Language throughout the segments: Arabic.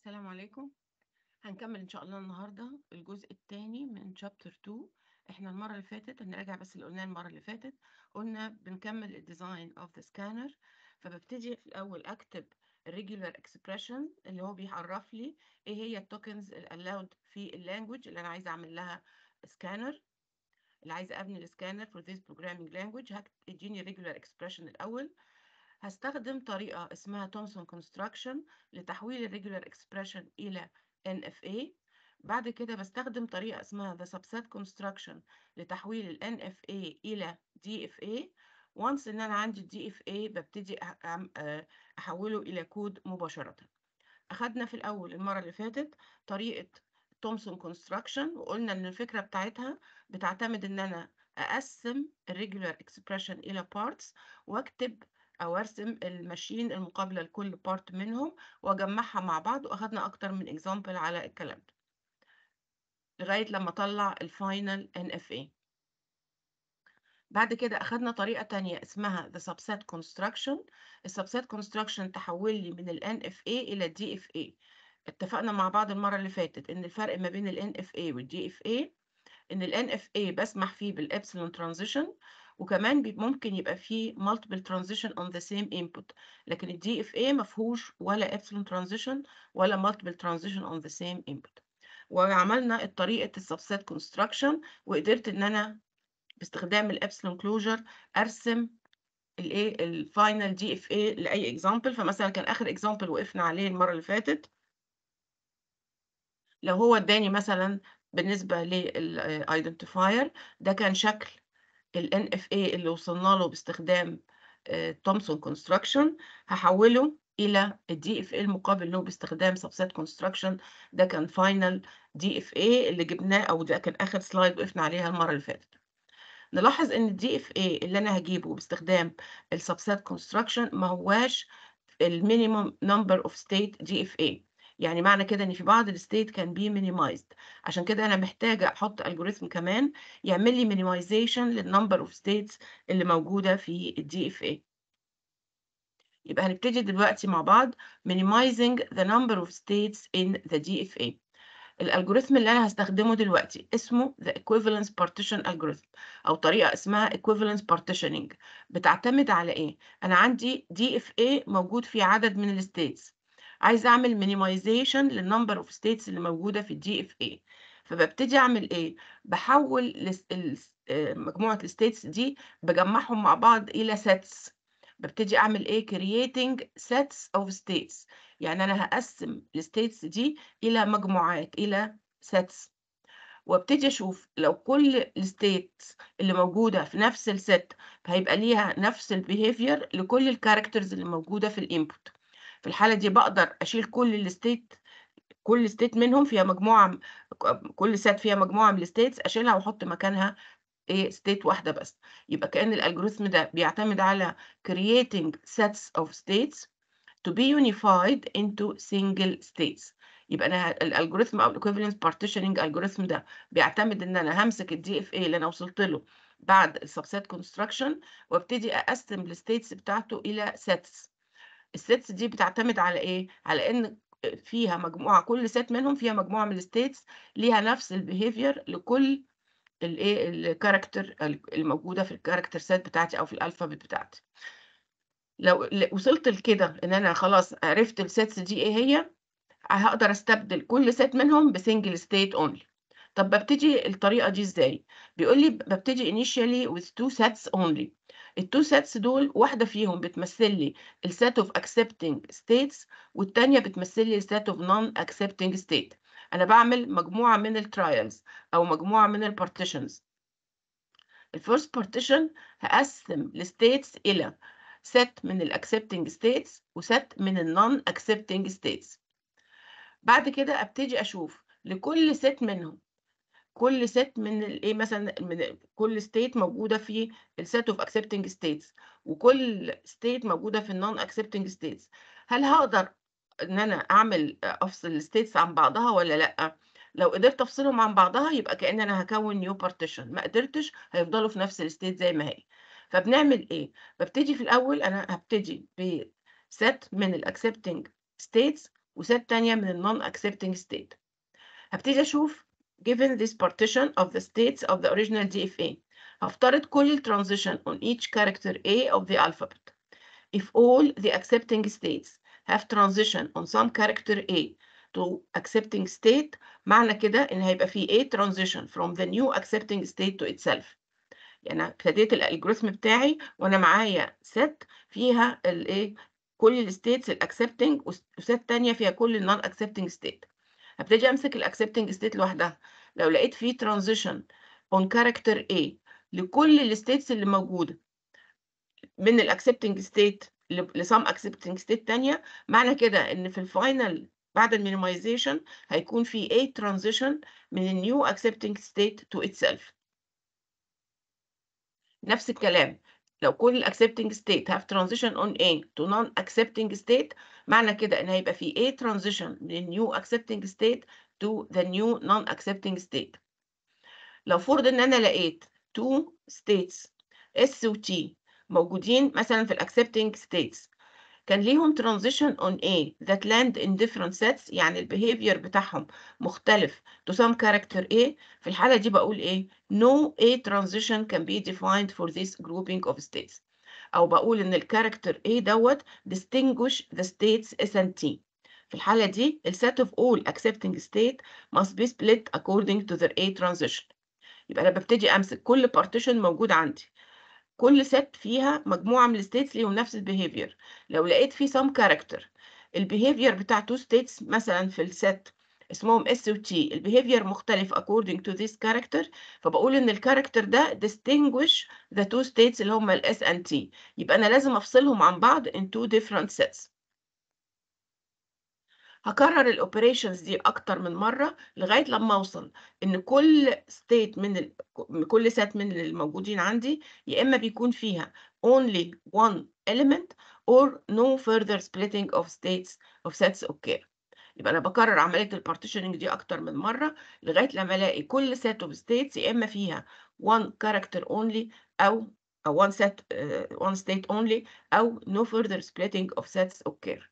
السلام عليكم. هنكمل إن شاء الله النهاردة الجزء الثاني من chapter 2 إحنا المرة اللي فاتت هنراجع بس اللي قلناه المرة اللي فاتت قلنا بنكمل ال design of the scanner فببتدي في الأول أكتب ال regular expression اللي هو بيعرف لي إيه هي ال tokens ال allowed في ال language اللي أنا عايزة أعمل لها سكانر اللي عايزة أبني ال scanner for this programming language. هتديني regular expression الأول. هستخدم طريقة اسمها Thompson construction لتحويل ال regular expression إلى NFA بعد كده بستخدم طريقة اسمها the subset construction لتحويل ال NFA إلى DFA once إن أنا عندي ال DFA ببتدي أحوله إلى كود مباشرة. أخدنا في الأول المرة اللي فاتت طريقة Thompson construction وقلنا إن الفكرة بتاعتها بتعتمد إن أنا أقسم ال regular expression إلى parts وأكتب أو أرسم ال machine المقابلة لكل part منهم وأجمعها مع بعض وأخدنا أكتر من example على الكلام ده. لغاية لما اطلع ال final NFA بعد كده أخدنا طريقة تانية اسمها the subset construction. ال subset construction تحول لي من ال NFA إلى DFA اتفقنا مع بعض المرة اللي فاتت إن الفرق ما بين ال NFA وال DFA إن ال NFA بسمح فيه بال epsilon transition وكمان ممكن يبقى فيه multiple transition on the same input لكن ال DFA ما فيهوش ولا epsilon transition ولا multiple transition on the same input. وعملنا طريقة ال subset construction وقدرت إن أنا باستخدام ال epsilon closure أرسم الايه ال final DFA لأي example فمثلا كان آخر example وقفنا عليه المرة اللي فاتت. لو هو اداني مثلا بالنسبة لل identifier ده كان شكل ال NFA اللي وصلنا له باستخدام تومسون construction هحوله إلى ال DFA المقابل له باستخدام subset construction. ده كان final DFA اللي جبناه أو ده كان آخر slide وقفنا عليها المرة اللي فاتت. نلاحظ إن ال DFA اللي أنا هجيبه باستخدام ال subset construction ما هواش ال minimum number of state DFA يعني معنى كده إن في بعض ال state can be minimized عشان كده أنا محتاجة أحط algorithm كمان يعمل لي minimization لل number of states اللي موجودة في ال DFA يبقى هنبتدي دلوقتي مع بعض minimizing the number of states in the DFA ال algorithm اللي أنا هستخدمه دلوقتي اسمه the equivalence partition algorithm أو طريقة اسمها equivalence partitioning. بتعتمد على إيه؟ أنا عندي DFA موجود فيه عدد من ال states عايز أعمل minimization لل number of states اللي موجودة في ال DFA فببتدي أعمل إيه؟ بحول مجموعة ال states دي بجمعهم مع بعض إلى sets ببتدي أعمل إيه؟ creating sets of states. يعني أنا هقسم ال states دي إلى مجموعات إلى sets. وأبتدي أشوف لو كل ال state اللي موجودة في نفس ال set هيبقى ليها نفس ال behavior لكل ال characters اللي موجودة في ال input في الحالة دي بقدر أشيل كل ال state كل state منهم فيها مجموعة كل set فيها مجموعة من ال states أشيلها وأحط مكانها إيه state واحدة بس. يبقى كأن ال algorithm ده بيعتمد على creating sets of states to be unified into single states. يبقى أنا ال algorithm أو equivalence partitioning algorithm ده بيعتمد إن أنا همسك ال DFA اللي أنا وصلت له بعد ال subset construction وأبتدي أقسم ال states بتاعته إلى sets. ال sets دي بتعتمد على إيه؟ على إن فيها مجموعة كل set منهم فيها مجموعة من ال states ليها نفس ال behavior لكل الايه ال character الموجودة في ال character set بتاعتي أو في ال alphabet بتاعتي. لو وصلت لكده إن أنا خلاص عرفت ال sets دي إيه هي هقدر أستبدل كل set منهم ب single state only طب ببتدي الطريقة دي إزاي؟ بيقول لي ببتدي initially with two sets only. ال two sets دول واحدة فيهم بتمثل لي ال set of accepting states والتانية بتمثل لي ال set of non accepting state. أنا بعمل مجموعة من ال trials أو مجموعة من ال partitions ال first partition هقسم ال states إلى set من ال accepting states و set من ال non accepting states بعد كده أبتدي أشوف لكل set منهم كل set من الايه مثلا من كل state موجودة في ال set of accepting states وكل state موجودة في ال non accepting states هل هقدر إن أنا أعمل أفصل ال states عن بعضها ولا لأ؟ لو قدرت أفصلهم عن بعضها يبقى كأن أنا هكون new partition ما قدرتش هيفضلوا في نفس ال state زي ما هي. فبنعمل إيه؟ ببتدي في الأول أنا هبتدي بست من الاكسبتنج ستيتس وسات تانية من النون accepting state. هبتدي أشوف given this partition of the states of the original DFA هفترض كل transition on each character A of the alphabet if all the accepting states have transition on some character A to accepting state معنى كده ان هيبقى في A transition from the new accepting state to itself يعني ابتديت الالجوريثم بتاعي وانا معايا set فيها الايه كل الستيتس الاكسبتنج وست تانية فيها كل النون اكسبتنج ستيت هبتدي أمسك ال accepting state لوحدها. لو لقيت في transition on character A لكل ال states اللي موجودة من ال accepting state ل some accepting state تانية معنى كده إن في ال final بعد ال minimization هيكون في A transition من النيو اكسبتنج ستيت تو itself. نفس الكلام. لو كل accepting state have transition on A to non-accepting state معنى كده ان هيبقى في A transition من new accepting state to the new non-accepting state لو فرض ان أنا لقيت two states S و T موجودين مثلا في accepting states كان ليهم transition on A that land in different sets يعني البيهيفير بتاعهم مختلف to some character A في الحالة دي بقول إيه no A transition can be defined for this grouping of states أو بقول إن ال character A دوت distinguish the states S and T في الحالة دي ال set of all accepting state must be split according to their A transition يبقى أنا ببتدي أمسك كل partition موجود عندي كل set فيها مجموعة من ال states ليهم نفس ال behavior لو لقيت في some character ال behavior بتاع two states مثلا في ال set اسمهم S و T ال behavior مختلف according to this character فبقول إن ال character ده distinguish the two states اللي هم ال S and T. يبقى أنا لازم أفصلهم عن بعض in two different sets. هكرر ال operations دي أكتر من مرة لغاية لما أوصل إن كل state من ال... كل set من الموجودين عندي يا إما بيكون فيها only one element or no further splitting of states of sets occur يبقى أنا بكرر عملية ال partitioning دي أكتر من مرة لغاية لما ألاقي كل set of states يا إما فيها one character only أو one set uh, one state only أو no further splitting of sets occur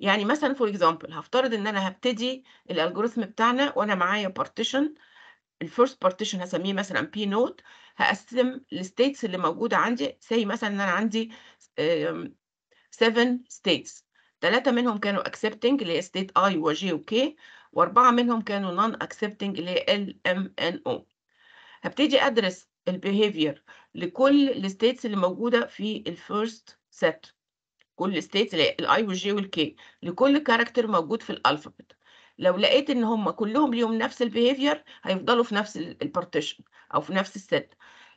يعني مثلا for example هفترض إن أنا هبتدي ال algorithm بتاعنا وأنا معايا partition ال first partition هسميه مثلا P naught هقسم ال states اللي موجودة عندي زي مثلا إن أنا عندي 7 states ثلاثة منهم كانوا accepting اللي هي state I و J و K وأربعة منهم كانوا non accepting اللي هي L M N O هبتدي أدرس ال behavior لكل ال states اللي موجودة في الفيرست سيت كل ستيتس الاي والجي والكي لكل character موجود في ال alphabet لو لقيت إن هم كلهم ليهم نفس ال behavior هيفضلوا في نفس ال partition أو في نفس ال set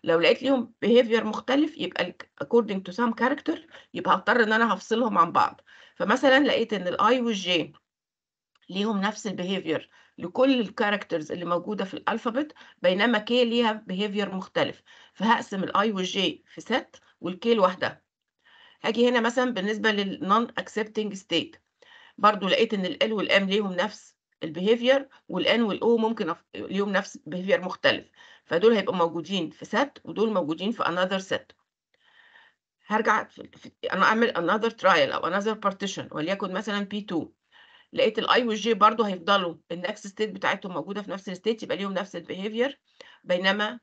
لو لقيت ليهم behavior مختلف يبقى according to some character يبقى هضطر إن أنا هفصلهم عن بعض. فمثلا لقيت إن ال I وال J ليهم نفس ال behavior لكل ال characters اللي موجودة في ال alphabet بينما K ليها behavior مختلف. فهقسم ال I وال J في set وال K لوحدها. هاجي هنا مثلا بالنسبة لل non accepting state برضو لقيت إن ال L وال M ليهم نفس ال behavior وال N وال O ممكن أف... ليهم نفس behavior مختلف. فدول هيبقوا موجودين في set ودول موجودين في another set. هرجع في... في... أنا أعمل another trial أو another partition وليكن مثلا P2 لقيت ال I وال J برضو هيفضلوا ال next state بتاعتهم موجودة في نفس ال state يبقى ليهم نفس ال behavior بينما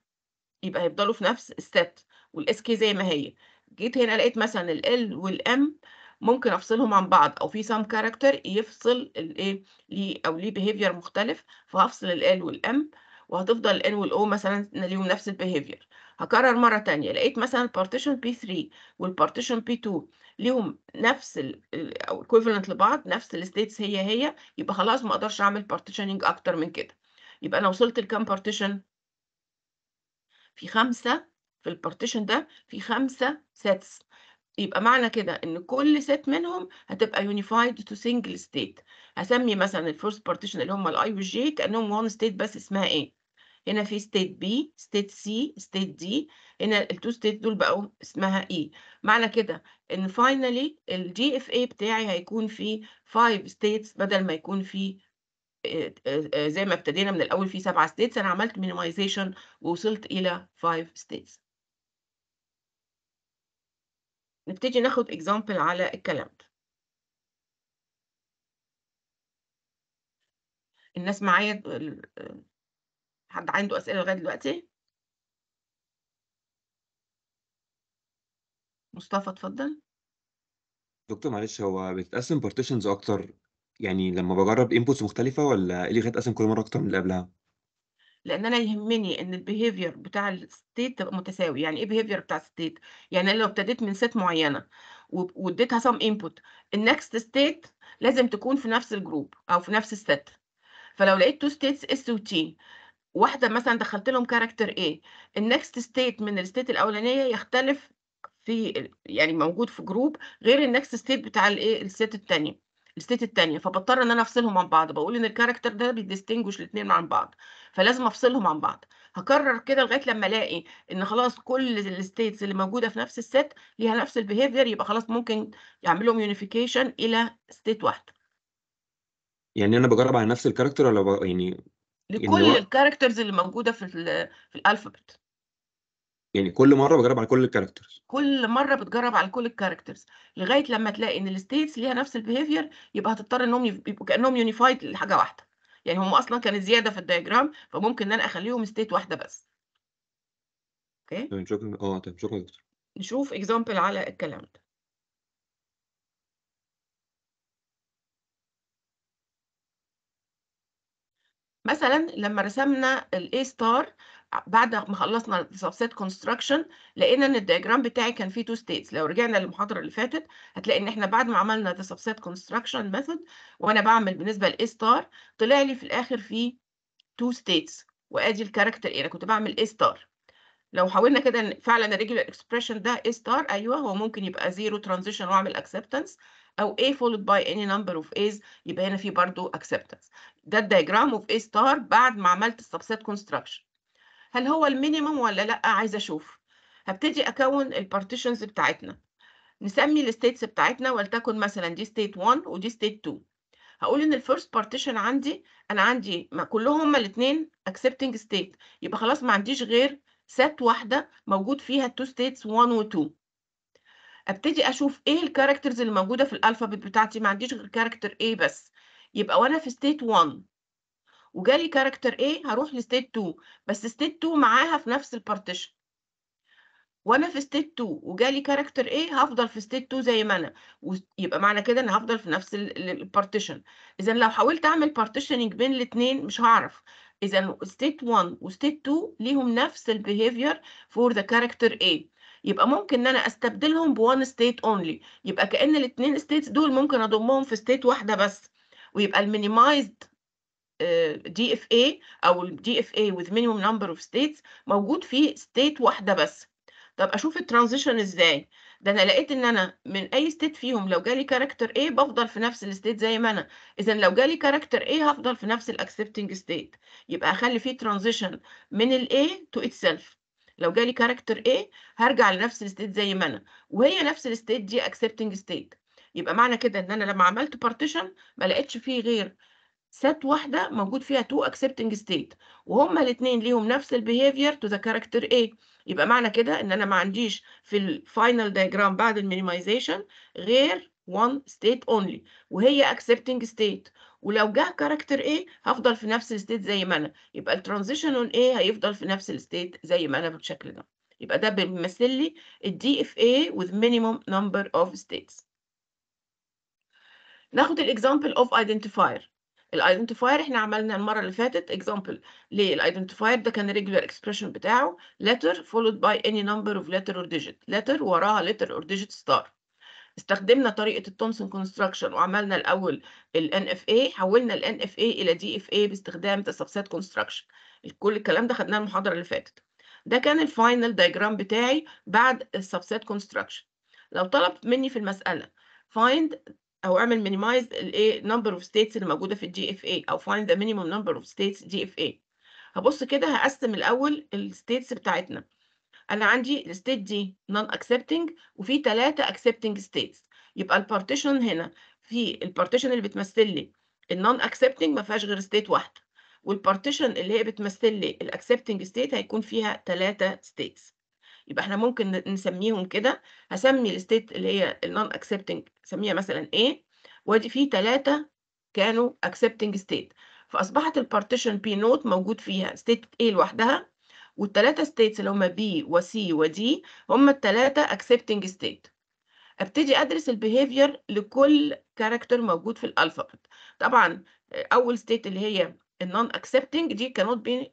يبقى هيفضلوا في نفس ال set وال set K زي ما هي. جيت هنا لقيت مثلا ال L وال M ممكن أفصلهم عن بعض أو في some character يفصل الايه ليه أو ليه behavior مختلف فهفصل ال L وال M وهتفضل ال N وال O مثلا ليهم نفس ال behavior هكرر مرة تانية لقيت مثلا ال partition P3 وال partition P2 ليهم نفس ال أو equivalent لبعض نفس ال states هي هي يبقى خلاص ما أقدرش أعمل partitioning أكتر من كده. يبقى أنا وصلت لكام partition في خمسة في ال partition ده في خمسة sets يبقى معنى كده إن كل set منهم هتبقى unified to single state هسمي مثلا ال first partition اللي هم ال I وال J كأنهم one state بس اسمها إيه هنا في state B state C state D هنا ال two state دول بقوا اسمها A معنى كده إن finally ال DFA بتاعي هيكون فيه 5 states بدل ما يكون فيه زي ما ابتدينا من الأول في سبعة states أنا عملت minimization ووصلت إلى 5 states نبتدي ناخد example على الكلام ده. الناس معايا حد عنده أسئلة لغاية دلوقتي؟ مصطفى اتفضل. دكتور معلش هو بتتقسم partitions أكتر؟ يعني لما بجرب انبوتس مختلفة ولا إيه اللي بيتقسم كل مرة أكتر من اللي قبلها؟ لإن أنا يهمني إن الbehavior بتاع الstate تبقى متساوي، يعني إيه behavior بتاع الstate؟ يعني أنا لو ابتديت من معيّنة وب واديتها some input الnext state لازم تكون في نفس الgroup أو في نفس الset. فلو لقيت 2 states S وT واحدة مثلًا دخّلت لهم character A الnext state من الstate الأولانية يختلف في يعني موجود في group غير الnext state بتاع الإيه الset التانية. الstate التانية، فباضطر إن أنا أفصلهم عن بعض، باقول إن الcharacter ده بيdistinguish الاتنين عن بعض، فلازم أفصلهم عن بعض، هاكرر كده لغاية لمّا ألاقي إن خلاص كل الstates اللي موجودة في نفس الset ليها نفس الbehavior يبقى خلاص ممكن يعمل لهم unification إلى state واحدة. يعني أنا باجرّب على نفس والّا ب يعني يعني لكل الcharacters اللي موجودة في ال في الalphabet. يعني كل مرّة باجرّب على كل الcharacters. كل مرّة بتجرّب على كل الcharacters لغاية لمّا تلاقي إن ال states ليها نفس ال behavior يبقى هتضطر إنهم يف يبقوا كأنهم unified لحاجة واحدة، يعني هم أصلًا كانت زيادة في ال diagram فممكن إن أنا أخلّيهم state واحدة بس. أوكي؟ تمام شكرًا آه تمام شكرًا دكتور. نشوف example على الكلام ده. مثلًا لمّا رسمنا a star ع بعد ما خلصنا subset construction لقينا إن ال diagram بتاعي كان فيه two states لو رجعنا للمحاضرة اللي فاتت هتلاقي إن إحنا بعد ما عملنا the subset construction method وأنا بعمل بالنسبة ل a star طلع لي في الآخر فيه two states وأدي ال character a أنا كنت بعمل a star لو حاولنا كده فعلا ال regular expression ده a star أيوه هو ممكن يبقى zero transition وأعمل acceptance أو a followed by any number of a's يبقى هنا في برضه acceptance. ده ال diagram of a star بعد ما عملت subset construction. هل هو الminimum والّا لأ؟ عايزة أشوف. هابتدي أكوّن الpartitions بتاعتنا، نسمي الstates بتاعتنا ولتكن مثلًا دي state 1 ودي state 2 هاقول إن الfirst partition عندي أنا عندي ما كلّهم هُم الاتنين accepting state يبقى خلاص ما عنديش غير set واحدة موجود فيها ال2 states 1 و2. أبتدي أشوف إيه الcharacters اللي موجودة في الalphabet بتاعتي ما عنديش غير character A بس، يبقى وأنا في state 1 وجالي character A هاروح لstate 2 بس state 2 معاها في نفس الpartition. وأنا في state 2 وجالي character A هافضل في state 2 زي ما وس يبقى معنى كده إني هافضل في نفس ال ال الpartition إذًا لو حاولت أعمل partitioning بين الاتنين مش هاعرف، إذًا state 1 وstate 2 ليهم نفس الbehavior for the character A. يبقى ممكن إن أنا أستبدلهم بone state only. يبقى كأن الاتنين states دول ممكن أضمهم في state واحدة بس، ويبقى الminimized آآ DFA أو الDFA with minimum number of states موجود فيه state واحدة بس. طب أشوف الtransition إزاي؟ ده أنا لقيت إن أنا من أي state فيهم لو جالي character A بافضل في نفس الstate زي ما أنا، إذًا لو جالي character A هافضل في نفس الaccepting state. يبقى هاخلّي في transition من الA to itself. لو جالي character A هارجع لنفس الstate زي ما أنا، وهي نفس الstate دي accepting state. يبقى معنى كده إن أنا لمّا عملت partition ما لقيتش فيه غير set واحدة موجود فيها two accepting state وهما الاثنين ليهم نفس ال behavior to the character A. يبقى معنى كده إن أنا ما عنديش في ال final diagram بعد ال minimization غير one state only وهي accepting state ولو جه character A هفضل في نفس ال state زي ما أنا. يبقى ال transition on A هيفضل في نفس ال state زي ما أنا بالشكل ده. يبقى ده بيمثل لي ال DFA with minimum number of states. ناخد ال example of identifier ال identifier إحنا عملنا المرة اللي فاتت example لل identifier ده كان ال regular expression بتاعه letter followed by any number of letter or digit letter وراها letter or digit star استخدمنا طريقة ال Thompson construction وعملنا الأول ال NFA حولنا ال NFA إلى DFA باستخدام subset construction كل الكلام ده خدناه المحاضرة اللي فاتت ده كان ال final diagram بتاعي بعد ال subset construction لو طلب مني في المسألة find أو أعمل minimize الإيه number of states اللي موجودة في ال DFA أو find the minimum number of states DFA هبص كده هقسم الأول ال states بتاعتنا. أنا عندي ال state دي non accepting وفي ثلاثة accepting states يبقى ال partition هنا. في ال partition اللي بتمثل لي ال non accepting ما فيهاش غير state واحدة. وال partition اللي هي بتمثل لي ال accepting state هيكون فيها ثلاثة states يبقى إحنا ممكن نسميهم كده. هاسمي ال state اللي هي ال non accepting أسميها مثلًا A. وأدي في 3 كانوا accepting state. فأصبحت ال partition P naught موجود فيها state A لوحدها والتلاتة states اللي هما B و C و D هما التلاتة accepting state. أبتدي أدرس ال behavior لكل character موجود في ال alphabet طبعا أول state اللي هي ال non accepting دي كانوت بي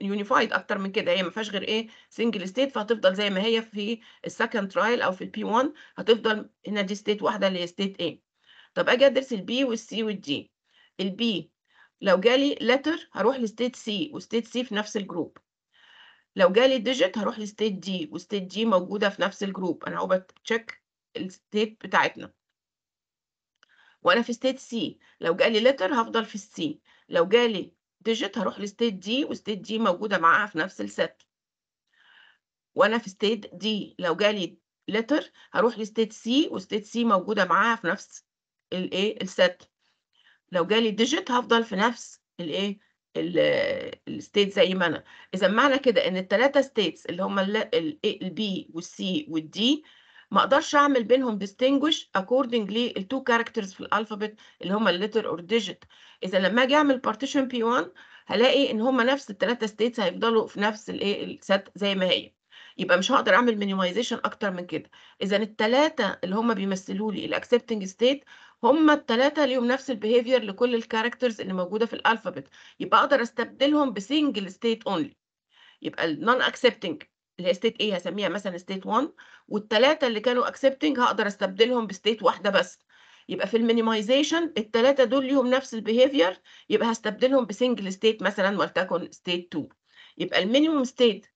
يونيفايد أكتر من كده. هي ما فيهاش غير إيه single state فهتفضل زي ما هي في ال second trial أو في ال P 1 هتفضل هنا دي state واحدة اللي هي state A. طب أجي أدرس البي والسي والدي البي لو جالي letter هروح ل state C و state C في نفس ال group لو جالي digit هروح ل state D و state D موجودة في نفس ال group أنا أهو ب check ال state بتاعتنا. وأنا في state C لو جالي letter هفضل في ال C لو جالي digit هروح ل state D و state D موجودة معاها في نفس ال set وأنا في state D لو جالي letter هروح ل state C و state C موجودة معاها في نفس الايه ال set لو جالي digit هفضل في نفس الايه ال state زي ما أنا. إذا معنى كده إن الثلاثه states اللي هم ال B وال C وال D ما أقدرش اعمل بينهم distinguish according لل two characters في ال alphabet اللي هم ال letter or digit إذا لما أجي أعمل partition P1 هلاقي إن هم نفس الثلاثه states هيفضلوا في نفس الإيه ال set زي ما هي. يبقى مش هقدر أعمل minimization أكتر من كده. إذا الثلاثه اللي هم بيمثلوا لي ال accepting state هم الثلاثه ليهم نفس ال behavior لكل ال characters اللي موجودة في ال alphabet يبقى أقدر أستبدلهم ب single state only يبقى ال non accepting اللي هي state A هسميها مثلا state 1 والثلاثه اللي كانوا accepting هقدر أستبدلهم ب state واحدة بس. يبقى في ال minimization الثلاثه دول ليهم نفس ال behavior يبقى هستبدلهم ب single state مثلا ولتكن state 2 يبقى ال minimum state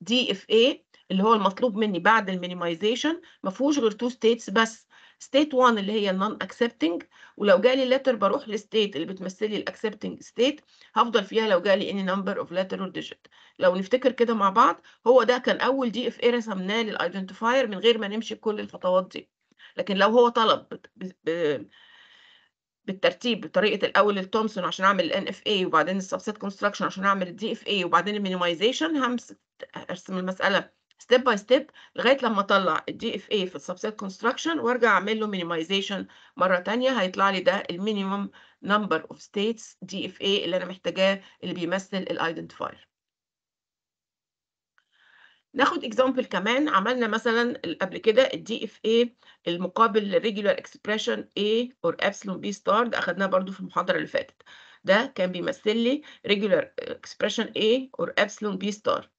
DFA اللي هو المطلوب مني بعد ال minimization ما فيهوش غير two states بس. state 1 اللي هي ال non accepting ولو جالي letter بروح لل state اللي بتمثل لي ال accepting state هفضل فيها لو جالي any number of letter or digit لو نفتكر كده مع بعض هو ده كان أول DFA رسمناه لل identifier من غير ما نمشي بكل الخطوات دي. لكن لو هو طلب ب... ب... بالترتيب بطريقة الأول التومسون عشان أعمل ال NFA وبعدين ال subset construction عشان أعمل ال DFA وبعدين ال minimization همسك أرسم المسألة step by step لغاية لما أطلع ال DFA في ال subset construction وأرجع أعمل له minimization مرة ثانية هيطلع لي ده ال minimum number of states DFA اللي أنا محتاجاه اللي بيمثل ال identifier ناخد example كمان عملنا مثلا قبل كده ال DFA المقابل لل regular expression A or epsilon B star ده أخدناه برضو في المحاضرة اللي فاتت. ده كان بيمثل لي regular expression A or epsilon B star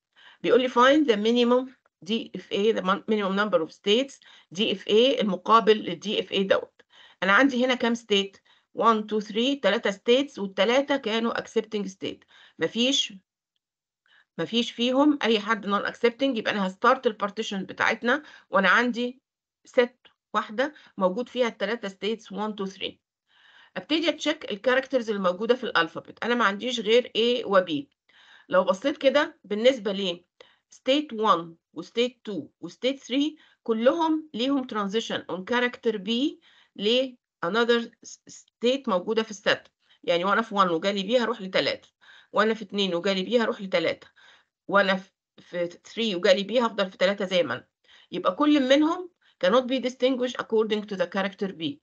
بيقول لي find the minimum DFA the minimum number of states DFA المقابل لل DF دوت. أنا عندي هنا كام state 1 2 3 3 states والثلاثه كانوا accepting state. مفيش مفيش فيهم أي حد non accepting يبقى أنا ه start ال partition بتاعتنا وأنا عندي set واحدة موجود فيها الثلاثه states 1 2 3 أبتدي أ check ال characters اللي موجوده في ال alphabet أنا ما عنديش غير A و B. لو بصيت كده بالنسبة ل state 1 و state 2 و state 3 كلهم ليهم transition on character B ل another state موجودة في ال set يعني وأنا في 1 وجالي B هروح لثلاثه وأنا في 2 وجالي B هروح لثلاثه وأنا في 3 وجالي B هفضل في 3 زي ما أنا. يبقى كل منهم cannot be distinguished according to the character B.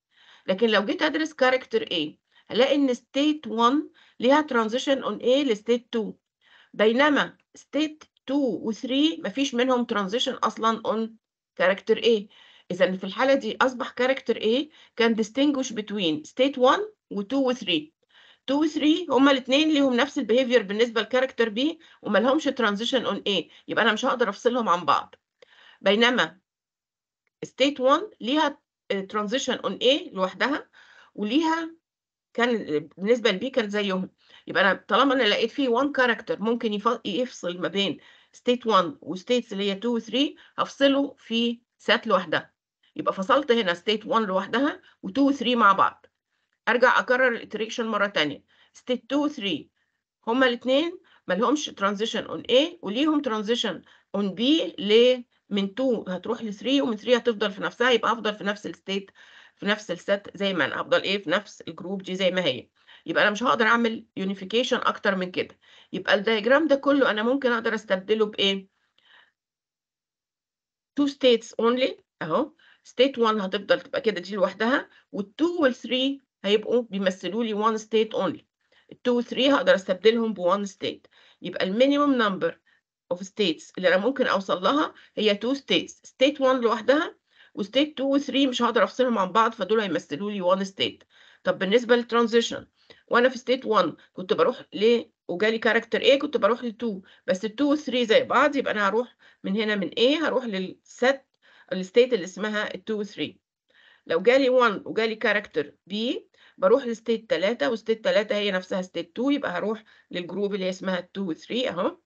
لكن لو جيت أدرس character A هلاقي إن state 1 ليها transition on A ل state 2 بينما state 2 و 3 مفيش منهم transition أصلا on character A. إذا في الحالة دي أصبح character A كان distinguish between state 1 و 2 و 3 2 و 3 هما الاثنين ليهم نفس ال behavior بالنسبة ل character B وما لهمش transition on A يبقى أنا مش هقدر أفصلهم عن بعض. بينما state 1 ليها transition on A لوحدها وليها كان بالنسبة ل B كان زيهم. يبقى أنا طالما أنا لقيت فيه 1 character ممكن يفصل ما بين state 1 و states اللي هي 2 و 3 هفصله في set لوحدها. يبقى فصلت هنا state 1 لوحدها و2 و 3 مع بعض. أرجع أكرر ال iteration مرة ثانية state 2 و 3 هما الاثنين ما لهمش transition on A وليهم transition on B ل من 2 هتروح ل 3 ومن 3 هتفضل في نفسها يبقى هفضل في نفس ال state في نفس ال set زي ما أنا. هفضل إيه في نفس ال group دي زي ما هي. يبقى أنا مش هقدر أعمل unification أكتر من كده. يبقى ال diagram ده كله أنا ممكن أقدر أستبدله بإيه؟ Two states only أهو. State 1 هتفضل تبقى كده دي لوحدها. وال2 وال3 هيبقوا بيمثلوا لي one state only. ال2 و 3 هاقدر أستبدلهم ب1 state. يبقى الminimum number of states اللي أنا ممكن أوصل لها هي 2 states. State 1 لوحدها وstate 2 و 3 مش هاقدر أفصلهم عن بعض فدول هيمثلوا لي 1 state. طب بالنسبة للtransition وأنا في state 1 كنت باروح ل وجالي character A كنت باروح ل2 بس ال2 و3 زي بعض يبقى أنا هاروح من هنا من A هاروح للset الstate اللي اسمها ال2 و 3 لو جالي 1 وجالي character B باروح لstate 3 وstate 3 هي نفسها state 2 يبقى هاروح للجروب اللي هي اسمها 2 و 3 أهو.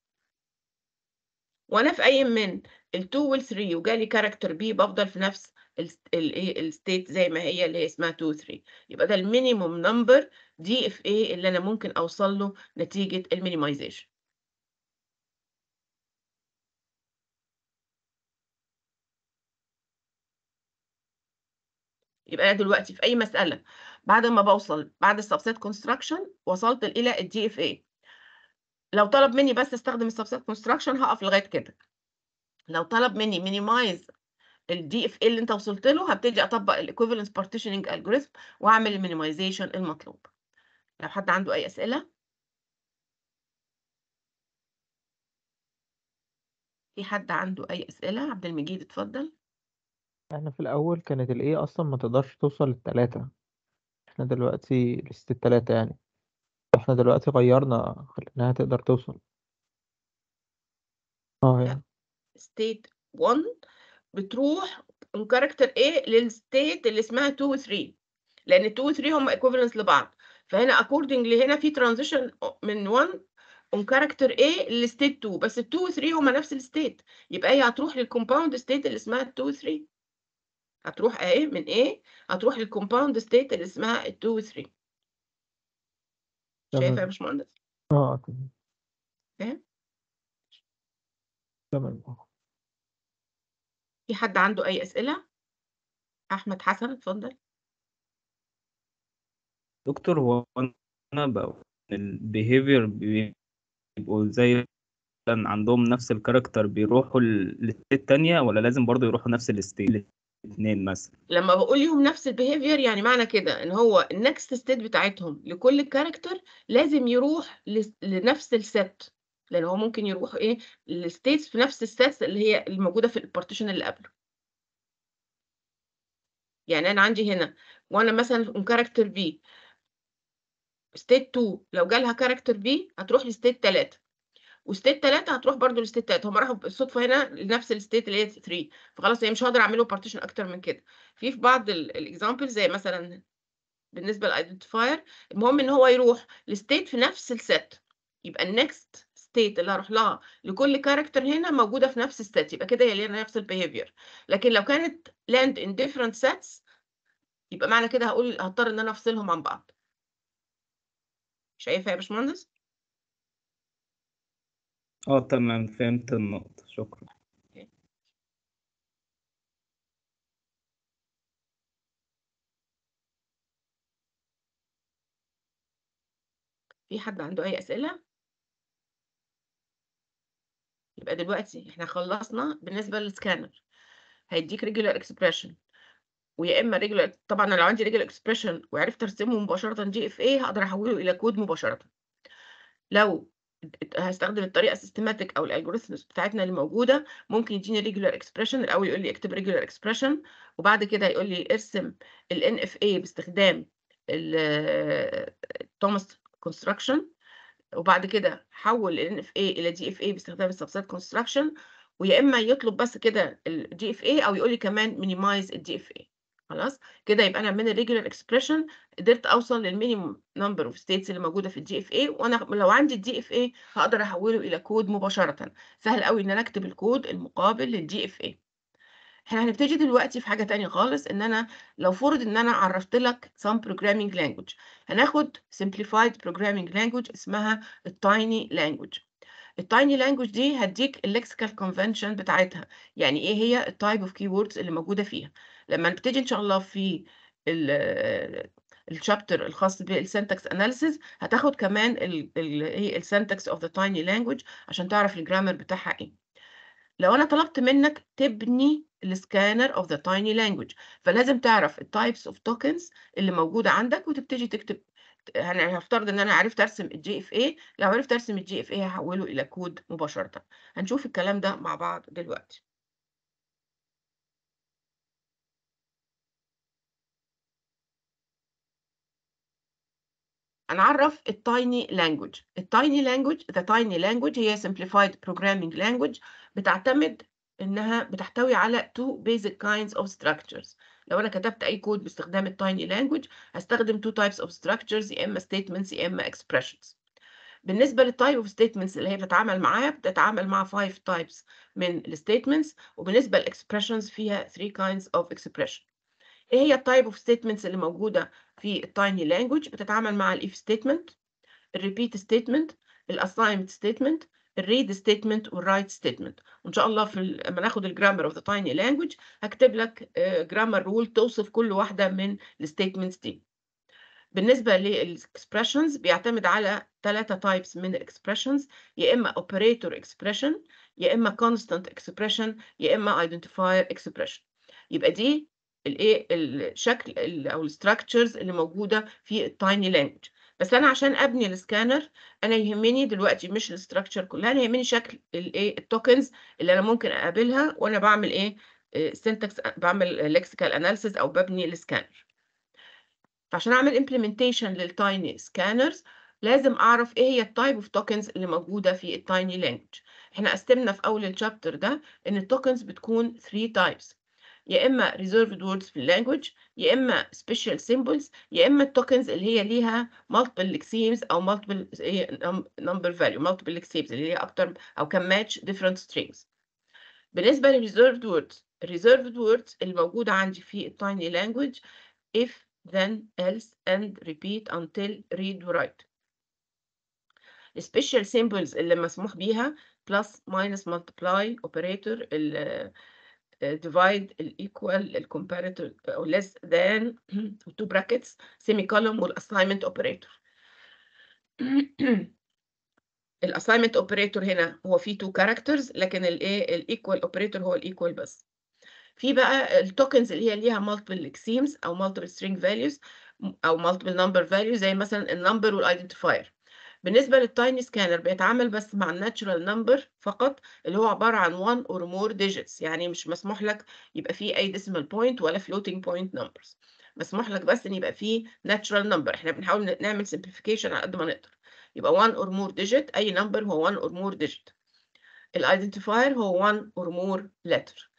وأنا في أي من ال2 وال3 وجالي character B بافضل في نفس الايه الstate زي ما هي اللي هي اسمها 2 و 3 يبقى ده الminimum number DFA اللي أنا ممكن أوصل له نتيجة الminimization يبقى أنا دلوقتي في أي مسألة بعد ما باوصل بعد الsubset construction وصلت إلى الDFA لو طلب مني بس أستخدم الsubset construction هاقف لغاية كده. لو طلب مني minimize الDFA اللي أنت وصلت له هابتدي أطبق الequivalence partitioning algorithm وأعمل الminimization المطلوب لو حد عنده أي أسئلة؟ في حد عنده أي أسئلة؟ عبد المجيد اتفضل. إحنا في الأول كانت الA أصلًا ما تقدرش توصل ل3 إحنا دلوقتي لstate 3 يعني إحنا دلوقتي غيّرنا خلّيناها تقدر توصل. لأ يعني. state 1 بتروح من character A للstate اللي اسمها 2 و3 لأن 2 و3 هم equivalence لبعض فهنا accordingly هنا في transition من 1 من character A لstate 2 بس ال2 و3 هم نفس الstate يبقى هي هتروح للcompound state اللي اسمها 2 و3 هتروح أهي من A هتروح للcompound state اللي اسمها 2 و3 شايفة يا تمام. باشمهندس؟ آه تمام. فاهم؟ تمام. في حد عنده أي أسئلة؟ أحمد حسن اتفضل. دكتور هو أنا ب الbehavior بيبقوا زي عندهم نفس الcharacter بيروحوا ل لstate تانية والّا لازم برضه يروحوا نفس الstate الاتنين مثلًا؟ لمّا باقول ليهم نفس الbehavior يعني معنى كده إن هو الnext state بتاعتهم لكل character لازم يروح لنفس الset لأن هو ممكن يروح إيه لstates في نفس الsets اللي هي الموجودة في الpartition اللي قبله. يعني أنا عندي هنا وأنا مثلًا من character B. state 2 لو جالها character B هتروح لstate 3 وstate 3 هتروح برضه لstate 3 هم راحوا بالصدفة هنا لنفس الstate اللي هي 3 فخلاص هي مش هاقدر أعمل له partition أكتر من كده. في في بعض ال الexamples زي مثلًا بالنسبة للidentifier المهم إن هو يروح لstate في نفس الset يبقى الnext state اللي هاروح لها لكل character هنا موجودة في نفس الset يبقى كده هي ليها نفس الbehavior لكن لو كانت land in different sets يبقى معنى كده هاقول هاضطر إن أنا أفصلهم عن بعض. شايفها يا باشمهندس؟ آه تمام فهمت النقطة، شكرًا. في حد عنده أي أسئلة؟ يبقى دلوقتي إحنا خلّصنا بالنسبة للscanner. هيدّيك regular expression. ويا إما regular طبعًا أنا لو عندي regular expression وعرفت أرسمه مباشرةً GFA هاقدر أحوّله إلى كود مباشرةً. لو هاستخدم الطريقة الsystematic أو الalgorithms بتاعتنا اللي موجودة ممكن يدّيني regular expression الأول يقول لي اكتب regular expression وبعد كده يقول لي ارسم الNFA باستخدام ال Thomas construction. وبعد كده حوّل الNFA إلى DFA باستخدام الsubset construction ويا إما يطلب بس كده الDFA أو يقول لي كمان minimize الDFA خلاص؟ كده يبقى أنا من الregular expression قدرت أوصل للminimum number of states اللي موجودة في الDFA وأنا لو عندي الDFA هاقدر أحوّله إلى كود مباشرةً. سهل أوي إن أنا أكتب الكود المقابل للDFA. إحنا هنبتدي دلوقتي في حاجة تانية خالص إن أنا لو فرض إن أنا عرّفت لك some programming language هناخد simplified programming language اسمها الtiny language. الtiny language دي هادّيك الlexical convention بتاعتها، يعني إيه هي الtype of keywords اللي موجودة فيها. لمّا نبتدي إن شاء الله في ال الchapter الخاص بالsyntax analysis هتاخد كمان ال ال إيه الsyntax of the tiny language عشان تعرف الgrammar بتاعها إيه. لو أنا طلبت منك تبني الscanner of the tiny language. فلازم تعرف الtypes of tokens اللي موجودة عندك وتبتدي تكتب. هن- هفترض إن أنا عرفت أرسم ال DFA لو عرفت أرسم ال DFA هحوله إلى كود مباشرة. هنشوف الكلام ده مع بعض دلوقتي. هنعرف ال tiny language ال tiny language the tiny language هي simplified programming language بتعتمد إنها بتحتوي على two basic kinds of structures. لو أنا كتبت أي كود باستخدام ال Tiny language هستخدم two types of structures يا إما statements يا إما expressions. بالنسبة لل type of statements اللي هي بتتعامل معاها بتتعامل مع 5 types من ال statements وبالنسبة لل expressions فيها 3 kinds of expression. إيه هي ال type of statements اللي موجودة في ال Tiny language بتتعامل مع الاف ستيتمنت الريبيت ستيتمنت الاساينمنت ستيتمنت الريد ستيتمنت والرايت ستيتمنت وإن شاء الله في لما ناخد ال grammar of the Tiny language هكتب لك grammar rule توصف كل واحدة من ال statements دي. بالنسبة لل expressions بيعتمد على ثلاثة types من ال expressions يا إما operator expression يا إما constant expression يا إما identifier expression يبقى دي الايه الشكل ال- أو ال structures اللي موجودة في ال Tiny language بس أنا عشان أبني السكانر أنا يهمني دلوقتي مش ال structure كلها أنا يهمني شكل الايه ال tokens اللي أنا ممكن أقابلها وأنا بعمل إيه syntax بعمل lexical analysis أو ببني السكانر فعشان أعمل implementation لل Tiny scanners لازم أعرف إيه هي ال type of tokens اللي موجودة في ال Tiny language إحنا قسمنا في أول ال chapter ده إن ال tokens بتكون 3 types يا اما reserved words في ال language يا اما special symbols يا اما ال tokens اللي هي ليها multiple lexemes أو multiple إيه num- number value multiple lexemes اللي هي أكتر أو can match different strings بالنسبة للريزيرفد ووردز الريزيرفد ووردز الموجوده عندي في التايني لانجوج if then else and repeat until read write السبيشال سيمبلز اللي مسموح بيها plus minus multiply operator uh, divide ال equal ال comparator أو less than two brackets semicolon وال assignment operator. ال assignment operator هنا هو فيه two characters لكن الايه ال equal operator هو ال equal بس. في بقى ال tokens اللي هي ليها multiple lexemes أو multiple string values أو multiple number values زي مثلا ال number وال identifier بالنسبة لل Tiny scanner بيتعامل بس مع ال natural number فقط اللي هو عبارة عن 1 or more digits. يعني مش مسموح لك يبقى فيه أي decimal point ولا floating point numbers. مسموح لك بس إن يبقى فيه natural number. إحنا بنحاول نعمل simplification على قد ما نقدر. يبقى 1 or more digit أي number هو 1 or more digit. ال identifier هو 1 or more letter.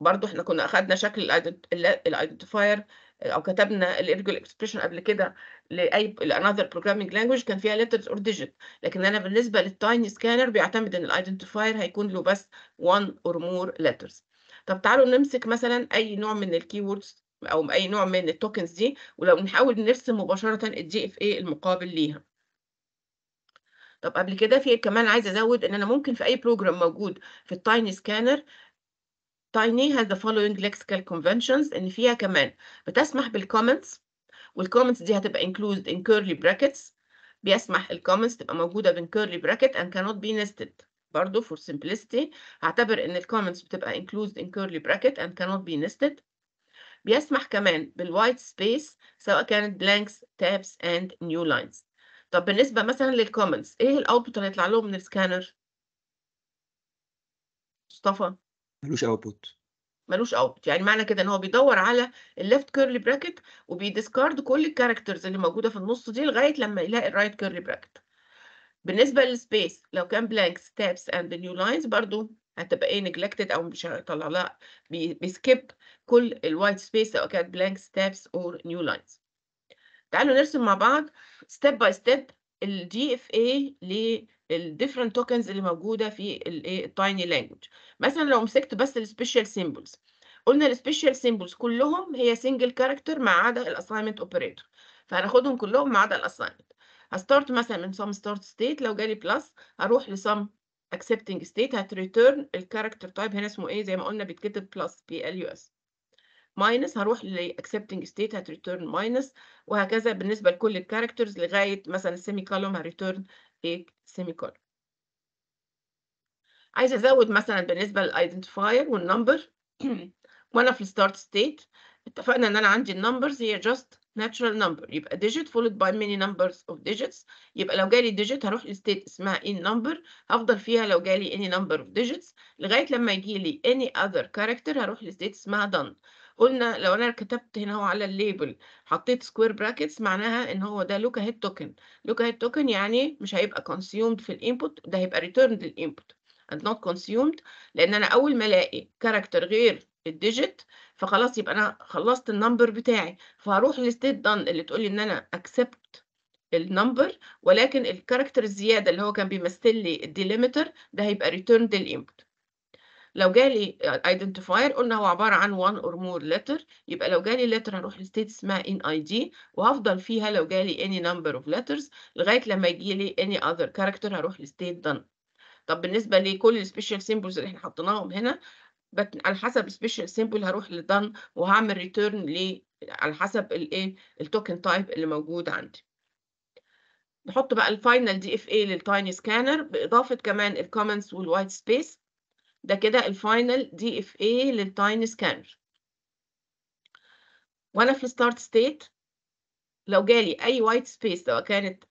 برضو إحنا كنا أخدنا شكل ال identifier أو كتبنا ال regular expression قبل كده لأي another programming language كان فيها letters or digit. لكن أنا بالنسبة لل Tiny scanner بيعتمد إن ال identifier هيكون له بس 1 or more letters. طب تعالوا نمسك مثلا أي نوع من ال keywords أو أي نوع من ال tokens دي ولو نحاول نرسم مباشرة ال DFA المقابل ليها. طب قبل كده في كمان عايزة أزود إن أنا ممكن في أي program موجود في ال Tiny scanner Tiny has the following lexical conventions إن فيها كمان بتسمح بال comments وال comments دي هتبقى included in curly brackets بيسمح ال comments تبقى موجودة بين curly bracket and cannot be nested. برضو for simplicity هعتبر إن ال comments بتبقى included in curly bracket and cannot be nested. بيسمح كمان بال white space سواء كانت blanks, tabs and new lines. طب بالنسبة مثلا لل comments إيه ال output اللي هيطلع لهم من السكانر؟ مصطفى. ملوش output ملوش out يعني معنى كده إن هو بيدور على ال left curly bracket وبي discard كل ال characters اللي موجودة في النص دي لغاية لما يلاقي ال right curly bracket بالنسبة لل space لو كان blanks tabs and new lines برضو هتبقى إيه neglected أو مش هيطلع لها بي بي skip كل ال white space سواء كانت blanks tabs or new lines تعالوا نرسم مع بعض step by step ال DFA لل different tokens اللي موجودة في الايه ال Tiny language مثلا لو مسكت بس ال special symbols قلنا ال special symbols كلهم هي single character ما عدا ال assignment operator فهناخدهم كلهم ما عدا ال assignment ه start مثلا من some start state لو جالي plus هروح ل some accepting state هت return ال character type هنا اسمه إيه؟ زي ما قلنا بيتكتب plus P L U S minus هروح ل accepting state هت return minus وهكذا بالنسبة لكل ال characters لغاية مثلا ال semicolon ه return إيه semicolon عايزة أزود مثلا بالنسبة لل identifier وال number وأنا في ال start state اتفقنا إن أنا عندي ال numbers هي just natural number. يبقى digit followed by many numbers of digits. يبقى لو جالي digit هروح ل state اسمها in number. هفضل فيها لو جالي any number of digits. لغاية لما يجي لي any other character هروح ل state اسمها done. قلنا لو أنا كتبت هنا هو على ال label حطيت square brackets معناها إن هو ده lookahead token lookahead token يعني مش هيبقى consumed في ال input ده هيبقى returned لل input and not consumed لأن أنا أول ما ألاقي character غير ال digit فخلاص يبقى أنا خلصت ال number بتاعي. فهروح لل state done اللي تقول لي إن أنا accept ال number ولكن ال character الزيادة اللي هو كان بيمثل لي ال delimiter ده هيبقى returned لل input لو جالي identifier قلنا هو عبارة عن one or more letter يبقى لو جالي letter هروح ل state اسمها in ID وهفضل فيها لو جالي any number of letters لغاية لما يجي لي any other character هروح ل state done طب بالنسبة لكل ال special symbols اللي إحنا حطيناهم هنا. على حسب ال special symbol هروح ل done وهعمل return ل على حسب الايه ال token type اللي موجود عندي نحط بقى ال final DFA لل Tiny scanner بإضافة كمان ال comments وال white space ده كده ال final DFA لل tiny scanner وأنا في ال start state لو جالي أي white space سواء كانت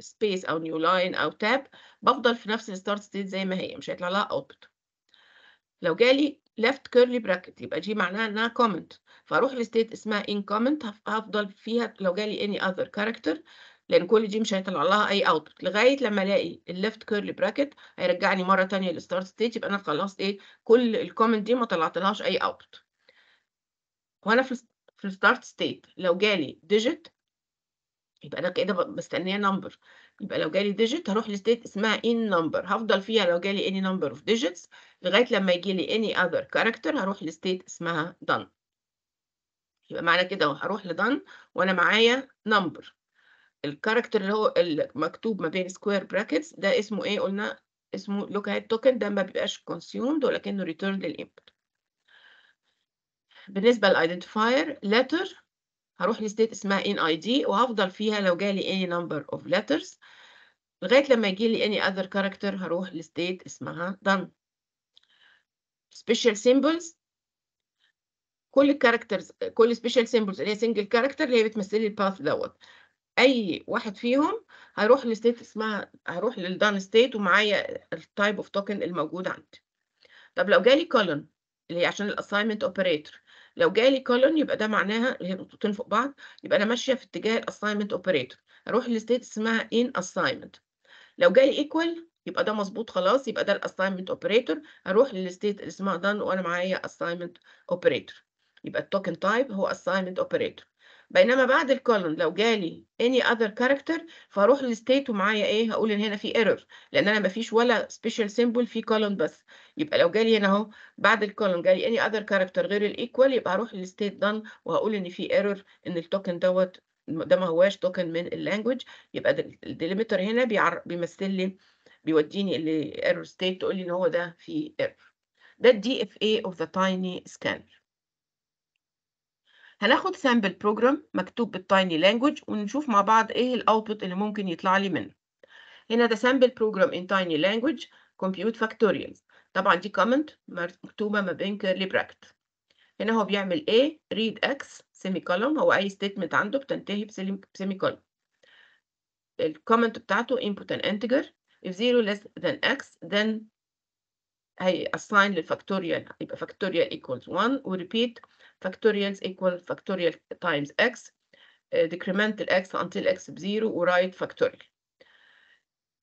space أو new line أو tab بفضل في نفس ال start state زي ما هي مش هيطلع لها output لو جالي left curly bracket يبقى دي معناها إنها comment. فأروح ل state اسمها in comment هفضل فيها لو جالي any other character. لأن كل دي مش هيطلع لها أي output. لغاية لما ألاقي ال left curly bracket هيرجعني مرة ثانية لل start state يبقى أنا خلصت إيه كل ال comment دي ما طلعتلهاش أي output. وأنا في في ال start state لو جالي digit يبقى أنا كده مستنيه number يبقى لو جالي digit هروح ل state اسمها in number. هفضل فيها لو جالي any number of digits لغاية لما يجي لي any other character هروح ل state اسمها done. يبقى معنى كده هروح ل done وأنا معايا number. ال character اللي هو المكتوب ما بين square brackets ده اسمه إيه؟ قلنا اسمه lookahead token ده ما بيبقاش consumed ولكنه return لل input بالنسبة لل identifier letter هروح ل state اسمها in id وهفضل فيها لو جالي any number of letters. لغاية لما يجي لي any other character هروح ل state اسمها done. Special symbols كل ال characters كل special symbols اللي هي single character اللي هي بتمثل لي ال path دوت. أي واحد فيهم هروح ل state اسمها هروح لل done state ومعايا ال type of token الموجود عندي. طب لو جالي colon اللي هي عشان ال assignment operator لو جالي colon يبقى ده معناها اللي هي نقطتين فوق بعض يبقى أنا ماشية في اتجاه ال assignment operator هروح ل state اسمها in assignment لو جالي equal يبقى ده مظبوط خلاص يبقى ده ال assignment operator هروح لل state اللي اسمها done وأنا معايا assignment operator يبقى ال token type هو assignment operator بينما بعد ال colon لو جالي any other character فاروح لل state ومعايا إيه؟ هقول إن هنا في error لأن أنا مفيش ولا special symbol في colon بس. يبقى لو جالي هنا أهو بعد ال colon جالي any other character غير ال equal يبقى هروح لل state done وهقول إن في error إن ال token دوت ده ما هواش token من ال language يبقى ال delimiter هنا بيعر... بيمثل لي بيوديني ل error state تقول لي إن هو ده في error ده ال DFA of the tiny scanner هناخد sample program مكتوب بال tiny language ونشوف مع بعض إيه ال output اللي ممكن يطلع لي منه. هنا ده sample program in tiny language compute factorials. طبعا دي comment مكتوبة ما بين curly bracket هنا هو بيعمل إيه read x semicolon هو أي statement عنده بتنتهي ب semicolon ال comment بتاعته input an integer. If 0 less than x then هي assign لل factorial يبقى factorial equals 1 و repeat factorials equal factorial times x uh, decrement ال x until x ب zero و write factorial.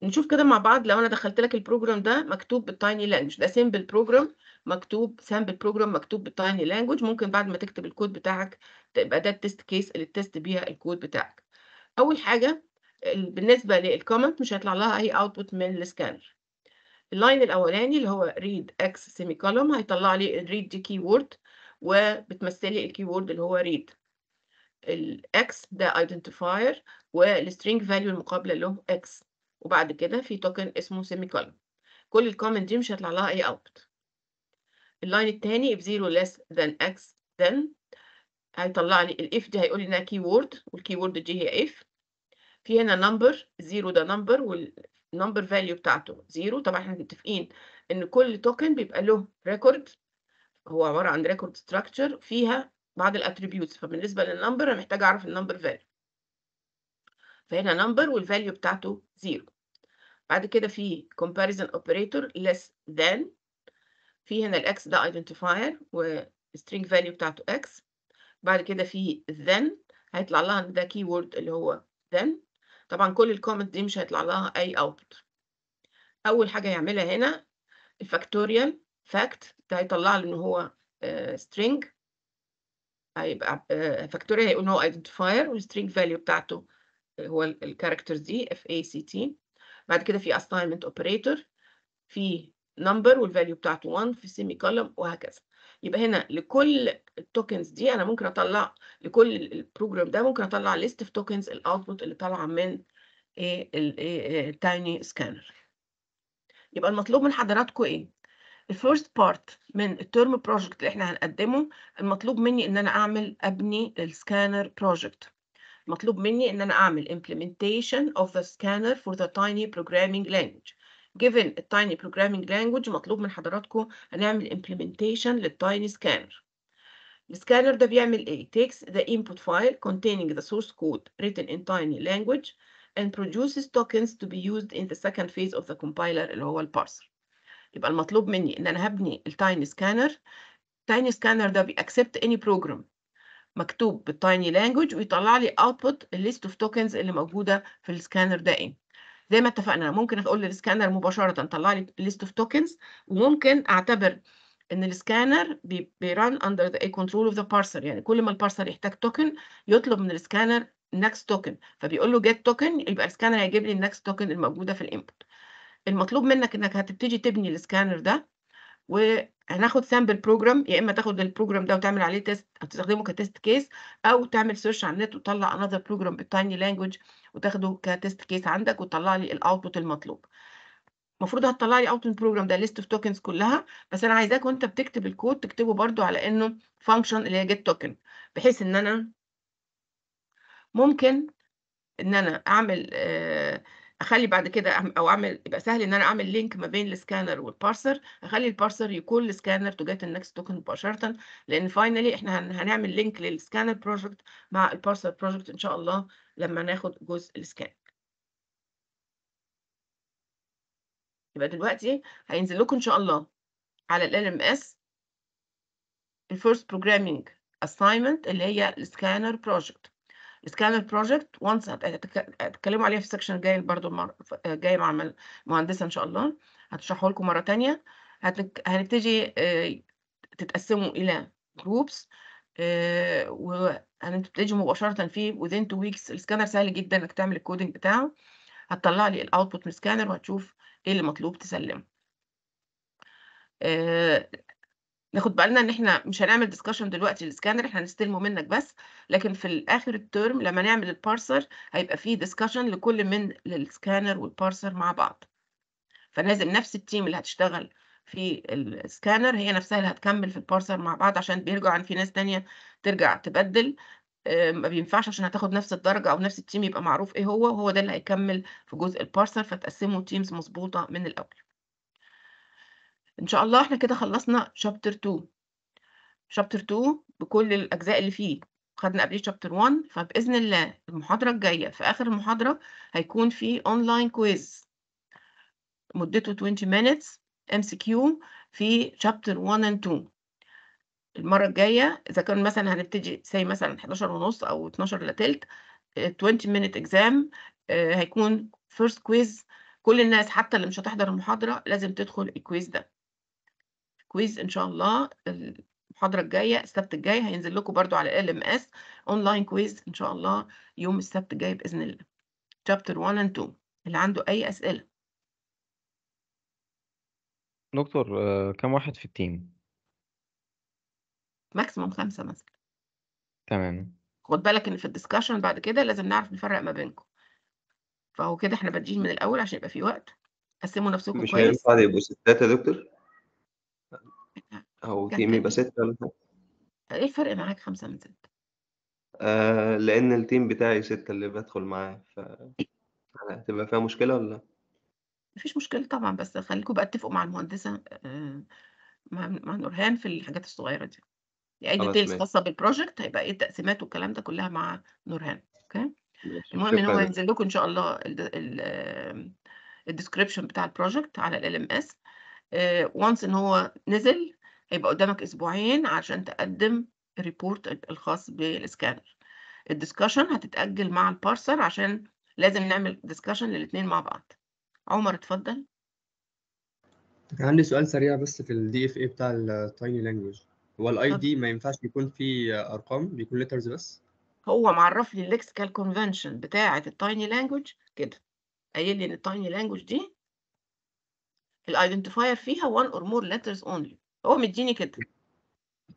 نشوف كده مع بعض لو أنا دخلت لك ال program ده مكتوب بال tiny language ده simple program مكتوب sample program مكتوب بال tiny language ممكن بعد ما تكتب الكود بتاعك تبقى ده ال test case اللي test بيها الكود بتاعك. أول حاجة بالنسبة لل comment مش هيطلع لها أي output من السكانر ال line الأولاني اللي هو read x semicolon هيطلع لي ال read دي keyword وبتمثل لي ال keyword اللي هو read. ال x ده identifier وال string value المقابلة له x. وبعد كده في token اسمه semicolon كل ال comment دي مش هيطلع لها أي output ال line الثاني if 0 less than x then هيطلع لي ال if دي هيقول لي إنها keyword word دي هي if في هنا number 0 ده number وال number value بتاعته 0 طبعا إحنا متفقين إن كل token بيبقى له record هو عبارة عن record structure فيها بعض ال attributes فبالنسبة لل number أنا محتاجة أعرف ال number value فهنا number وال value بتاعته zero بعد كده في comparison operator less than. في هنا ال x ده identifier وال string value بتاعته x. بعد كده في then هيطلع لها ده keyword اللي هو then. طبعا كل ال comment دي مش هيطلع لها أي output. أول حاجة يعملها هنا ال factorial fact ده هيطلع له إن هو uh, string. هيبقى factorial هيقول إن هو identifier وال string value بتاعته هو ال characters دي F A C T بعد كده في assignment operator في number وال value بتاعته 1 في semicolon وهكذا. يبقى هنا لكل ال tokens دي أنا ممكن أطلع لكل ال program ده ممكن أطلع list of tokens ال output اللي طالعة من ال tiny scanner يبقى المطلوب من حضراتكم إيه؟ ال first part من ال term project اللي إحنا هنقدمه المطلوب مني ان أنا اعمل ابني ال scanner project مطلوب مني ان أنا اعمل implementation of the scanner for the tiny programming language given التايني programming language مطلوب من حضراتكم هنعمل implementation للتايني سكانر السكانر ده بيعمل إيه takes the input file containing the source code written in tiny language and produces tokens to be used in the second phase of the compiler اللي هو البارسر يبقى المطلوب مني إن أنا هبني التايني سكانر التايني سكانر ده بيأكسبت any program مكتوب بال tiny language ويطلع لي output ال list of tokens اللي موجودة في السكانر ده. إيه؟ زي ما اتفقنا ممكن أقول للسكانر مباشرة طلع لي list of tokens وممكن أعتبر إن ال scanner بي run under the control of the parser يعني كل ما ال parser يحتاج token يطلب من ال scanner next توكن فبيقول له get token يبقى السكانر هيجيب لي ال next token الموجودة في ال input المطلوب منك إنك هتبتدي تبني السكانر ده وهناخد sample program يا إما تاخد ال program ده وتعمل عليه test أو تستخدمه ك test case أو تعمل search على النت وتطلع another program بال tiny language وتاخده ك test case عندك وتطلع لي ال output المطلوب. المفروض هتطلع لي output program ده list of tokens كلها بس أنا عايزاك وأنت بتكتب الكود تكتبه برده على إنه function اللي هي get token بحيث إن أنا ممكن إن أنا أعمل آه أخلي بعد كده أو أعمل يبقى سهل إن أنا أعمل link ما بين ال scanner وال parser أخلي ال parser يكول ال scanner to get ال next token مباشرة لأن finally إحنا هنعمل link لل scanner project مع ال parser project إن شاء الله لما ناخد جزء ال scan يبقى دلوقتي هينزل لكم إن شاء الله على ال LMS ال first programming assignment اللي هي ال scanner project ال scanner project once هتكلموا عليها في ال section الجاي برضو المر... جاي مع المهندسه إن شاء الله. هتشرحه لكم مرة هتك... هنبتدي تتقسموا إلى جروبس وهنبتدي مباشرة فيه. Within two weeks السكانر سهل جدا إنك تعمل ال coding بتاعه. هتطلع لي ال output من السكانر وهتشوف إيه اللي مطلوب تسلمه. ناخد بالنا إن إحنا مش هنعمل discussion دلوقتي للسكانر إحنا هنستلمه منك بس لكن في الآخر ال term لما نعمل ال parser هيبقى فيه discussion لكل من ال scanner وال parser مع بعض. فلازم نفس ال team اللي هتشتغل في السكانر هي نفسها اللي هتكمل في ال parser مع بعض عشان بيرجع عن في ناس تانية ترجع تبدل. ما بينفعش عشان هتاخد نفس الدرجة أو نفس ال team يبقى معروف إيه هو وهو ده اللي هيكمل في جزء ال parser فتقسموا teams مظبوطة من الأول. إن شاء الله إحنا كده خلصنا chapter 2 chapter 2 بكل الأجزاء اللي فيه. خدنا قبليه chapter 1 فبإذن الله المحاضرة الجاية في آخر المحاضرة هيكون في online quiz مدته 20 minutes. MCQ في chapter 1 and 2 المرة الجاية إذا كان مثلا هنبتدي زي مثلا 11 ونص أو 12 الا تلت 20 minute exam هيكون first quiz. كل الناس حتى اللي مش هتحضر المحاضرة لازم تدخل ال quiz ده. quiz إن شاء الله المحاضره الجاية السبت الجاي هينزل لكم برضو على ال LMS online quiz إن شاء الله يوم السبت الجاي بإذن الله. chapter 1 and 2 اللي عنده أي أسئلة. دكتور آه، كم واحد في ال team؟ maximum خمسة مثلا. تمام. خد بالك إن في ال discussion بعد كده لازم نعرف نفرق ما بينكم. فهو كده إحنا بادئين من الأول عشان يبقى في وقت. قسموا نفسكم مش كويس. هينفع يبقوا ستة يا دكتور؟ أو كان team يبقى. ستة ولا حاجة إيه الفرق معاك خمسة من ستة؟ آه لأن ال team بتاعي ستة اللي بدخل معاه ف هتبقى فيها مشكلة ولا؟ لأ؟ مفيش مشكلة طبعا بس خليكم بقى اتفقوا مع المهندسة آه، مع مع نورهان في الحاجات الصغيرة دي. أي خلاص details ماشي. خاصة بال project هيبقى إيه التقسيمات والكلام ده كلها مع نورهان okay؟ ماشي المهم شكرا هو يا ينزل لكم إن شاء الله ال description بتاع ال project على ال LMS once إن هو نزل هيبقى قدامك أسبوعين عشان تقدم ال report الخاص بال scanner ال discussion هتتأجل مع ال parser عشان لازم نعمل discussion للاثنين مع بعض. عمر اتفضل. كان عندي سؤال سريع بس في ال DFA بتاع ال tiny language هو ال ID ما ينفعش يكون فيه أرقام بيكون letters بس؟ هو معرف لي ال lexical convention بتاعة ال tiny language كده. قايل لي إن ال tiny language دي ال identifier فيها one or more letters only. هو مديني كده.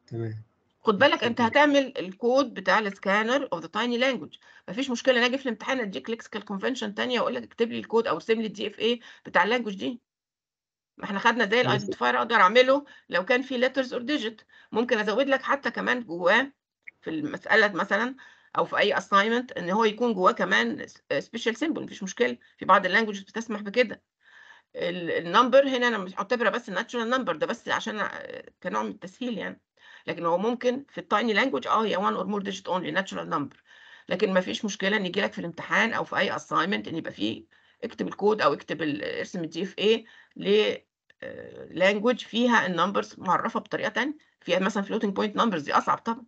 تمام. خد بالك انت هتعمل الكود بتاع ال scanner of the tiny language مفيش مشكلة أنا أجي في الامتحان اديك lexical convention تانية واقول لك اكتب لي الكود أو ارسم لي ال DFA بتاع ال language دي. ما إحنا خدنا زي ال identifier أقدر اعمله لو كان في letters or digit. ممكن ازود لك حتى كمان جواه في المسألة مثلا أو في أي assignment إن هو يكون جواه كمان special symbol مفيش مشكلة. في بعض ال languages بتسمح بكده. ال number هنا أنا مش معتبرة بس ال natural number ده بس عشان كنوع من التسهيل يعني. لكن هو ممكن في ال tiny language آه هي 1 or more digit only natural number لكن ما فيش مشكلة إن يجي لك في الامتحان أو في أي assignment إن يبقى فيه اكتب الكود أو اكتب ارسم ال DFA ل language فيها ال numbers معرفة بطريقة تانية. فيها مثلا floating point numbers دي أصعب طبعا.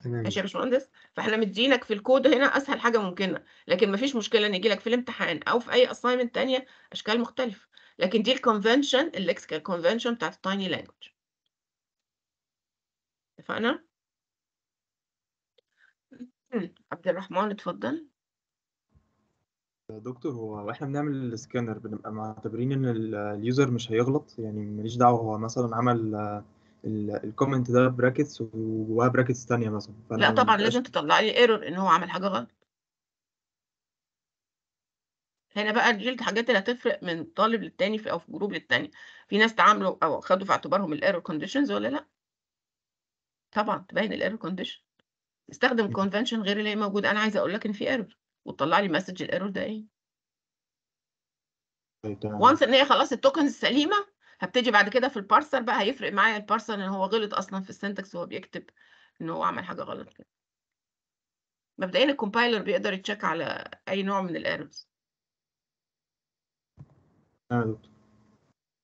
تمام. ماشي يا باشمهندس؟ فإحنا مدينك في الكود هنا أسهل حاجة ممكنة لكن مفيش مشكلة إن يجي لك في الامتحان أو في أي assignment تانية أشكال مختلفة. لكن دي ال convention ال lexical convention بتاعت ال tiny language اتفقنا. عبد الرحمن اتفضل. دكتور هو وإحنا بنعمل السكانر بنبقى معتبرين إن ال- ال user مش هيغلط؟ يعني ماليش دعوة هو مثلا عمل ال comment ده brackets وجواها brackets تانية مثلا. لا طبعا لازم تطلع لي error إن هو عمل حاجة غلط. هنا بقى دي الحاجات اللي هتفرق من طالب للتاني في أو في group للتاني. في ناس تعاملوا أو خدوا في اعتبارهم ال error conditions ولا لا؟ طبعا تبين ال error condition استخدم convention غير اللي هي موجودة. أنا عايزة أقول لك إن في error وتطلع لي message ال error ده إيه؟ طيب once إن هي خلاص ال tokens سليمة هبتدي بعد كده في ال parser بقى هيفرق معايا ال parser إن هو غلط أصلا في ال syntax وهو بيكتب ان هو عمل حاجة غلط. كده مبدئيا ال compiler بيقدر ي check على أي نوع من ال errors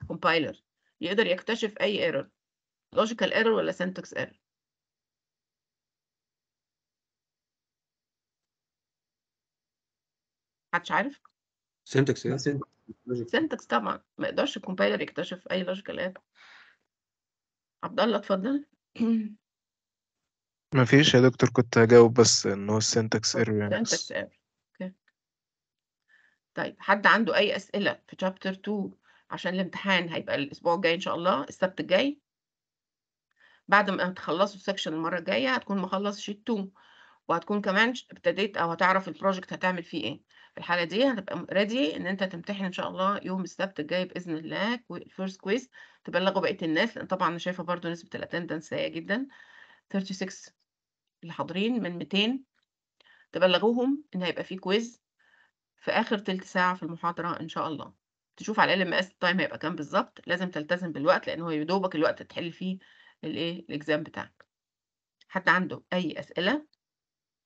compiler يقدر يكتشف أي error logical error ولا syntax error محدش عارف؟ syntax logic syntax طبعا. ما يقدرش ال compiler يكتشف أي logical error عبد الله اتفضل. ما فيش يا دكتور كنت هجاوب بس إن هو ال syntax error يعني. syntax بس error okay طيب حد عنده أي أسئلة في chapter 2 عشان الامتحان؟ هيبقى الأسبوع الجاي إن شاء الله السبت الجاي. بعد ما تخلصوا ال section المرة الجاية هتكون مخلص sheet 2 وهتكون كمان ابتديت أو هتعرف ال project هتعمل فيه إيه. في الحالة دي هتبقى ready إن أنت تمتحن إن شاء الله يوم السبت الجاي بإذن الله ال first quiz تبلغوا بقية الناس لأن طبعا أنا شايفة برضو نسبة ال attendance سيئة جدا 36 اللي حاضرين من 200 تبلغوهم إن هيبقى فيه quiz في آخر تلت ساعة في المحاضرة إن شاء الله. تشوف على ال LMS ال time هيبقى كام بالظبط لازم تلتزم بالوقت لأن هو يدوبك الوقت تحل فيه الايه ال exam بتاعك. حد عنده أي أسئلة؟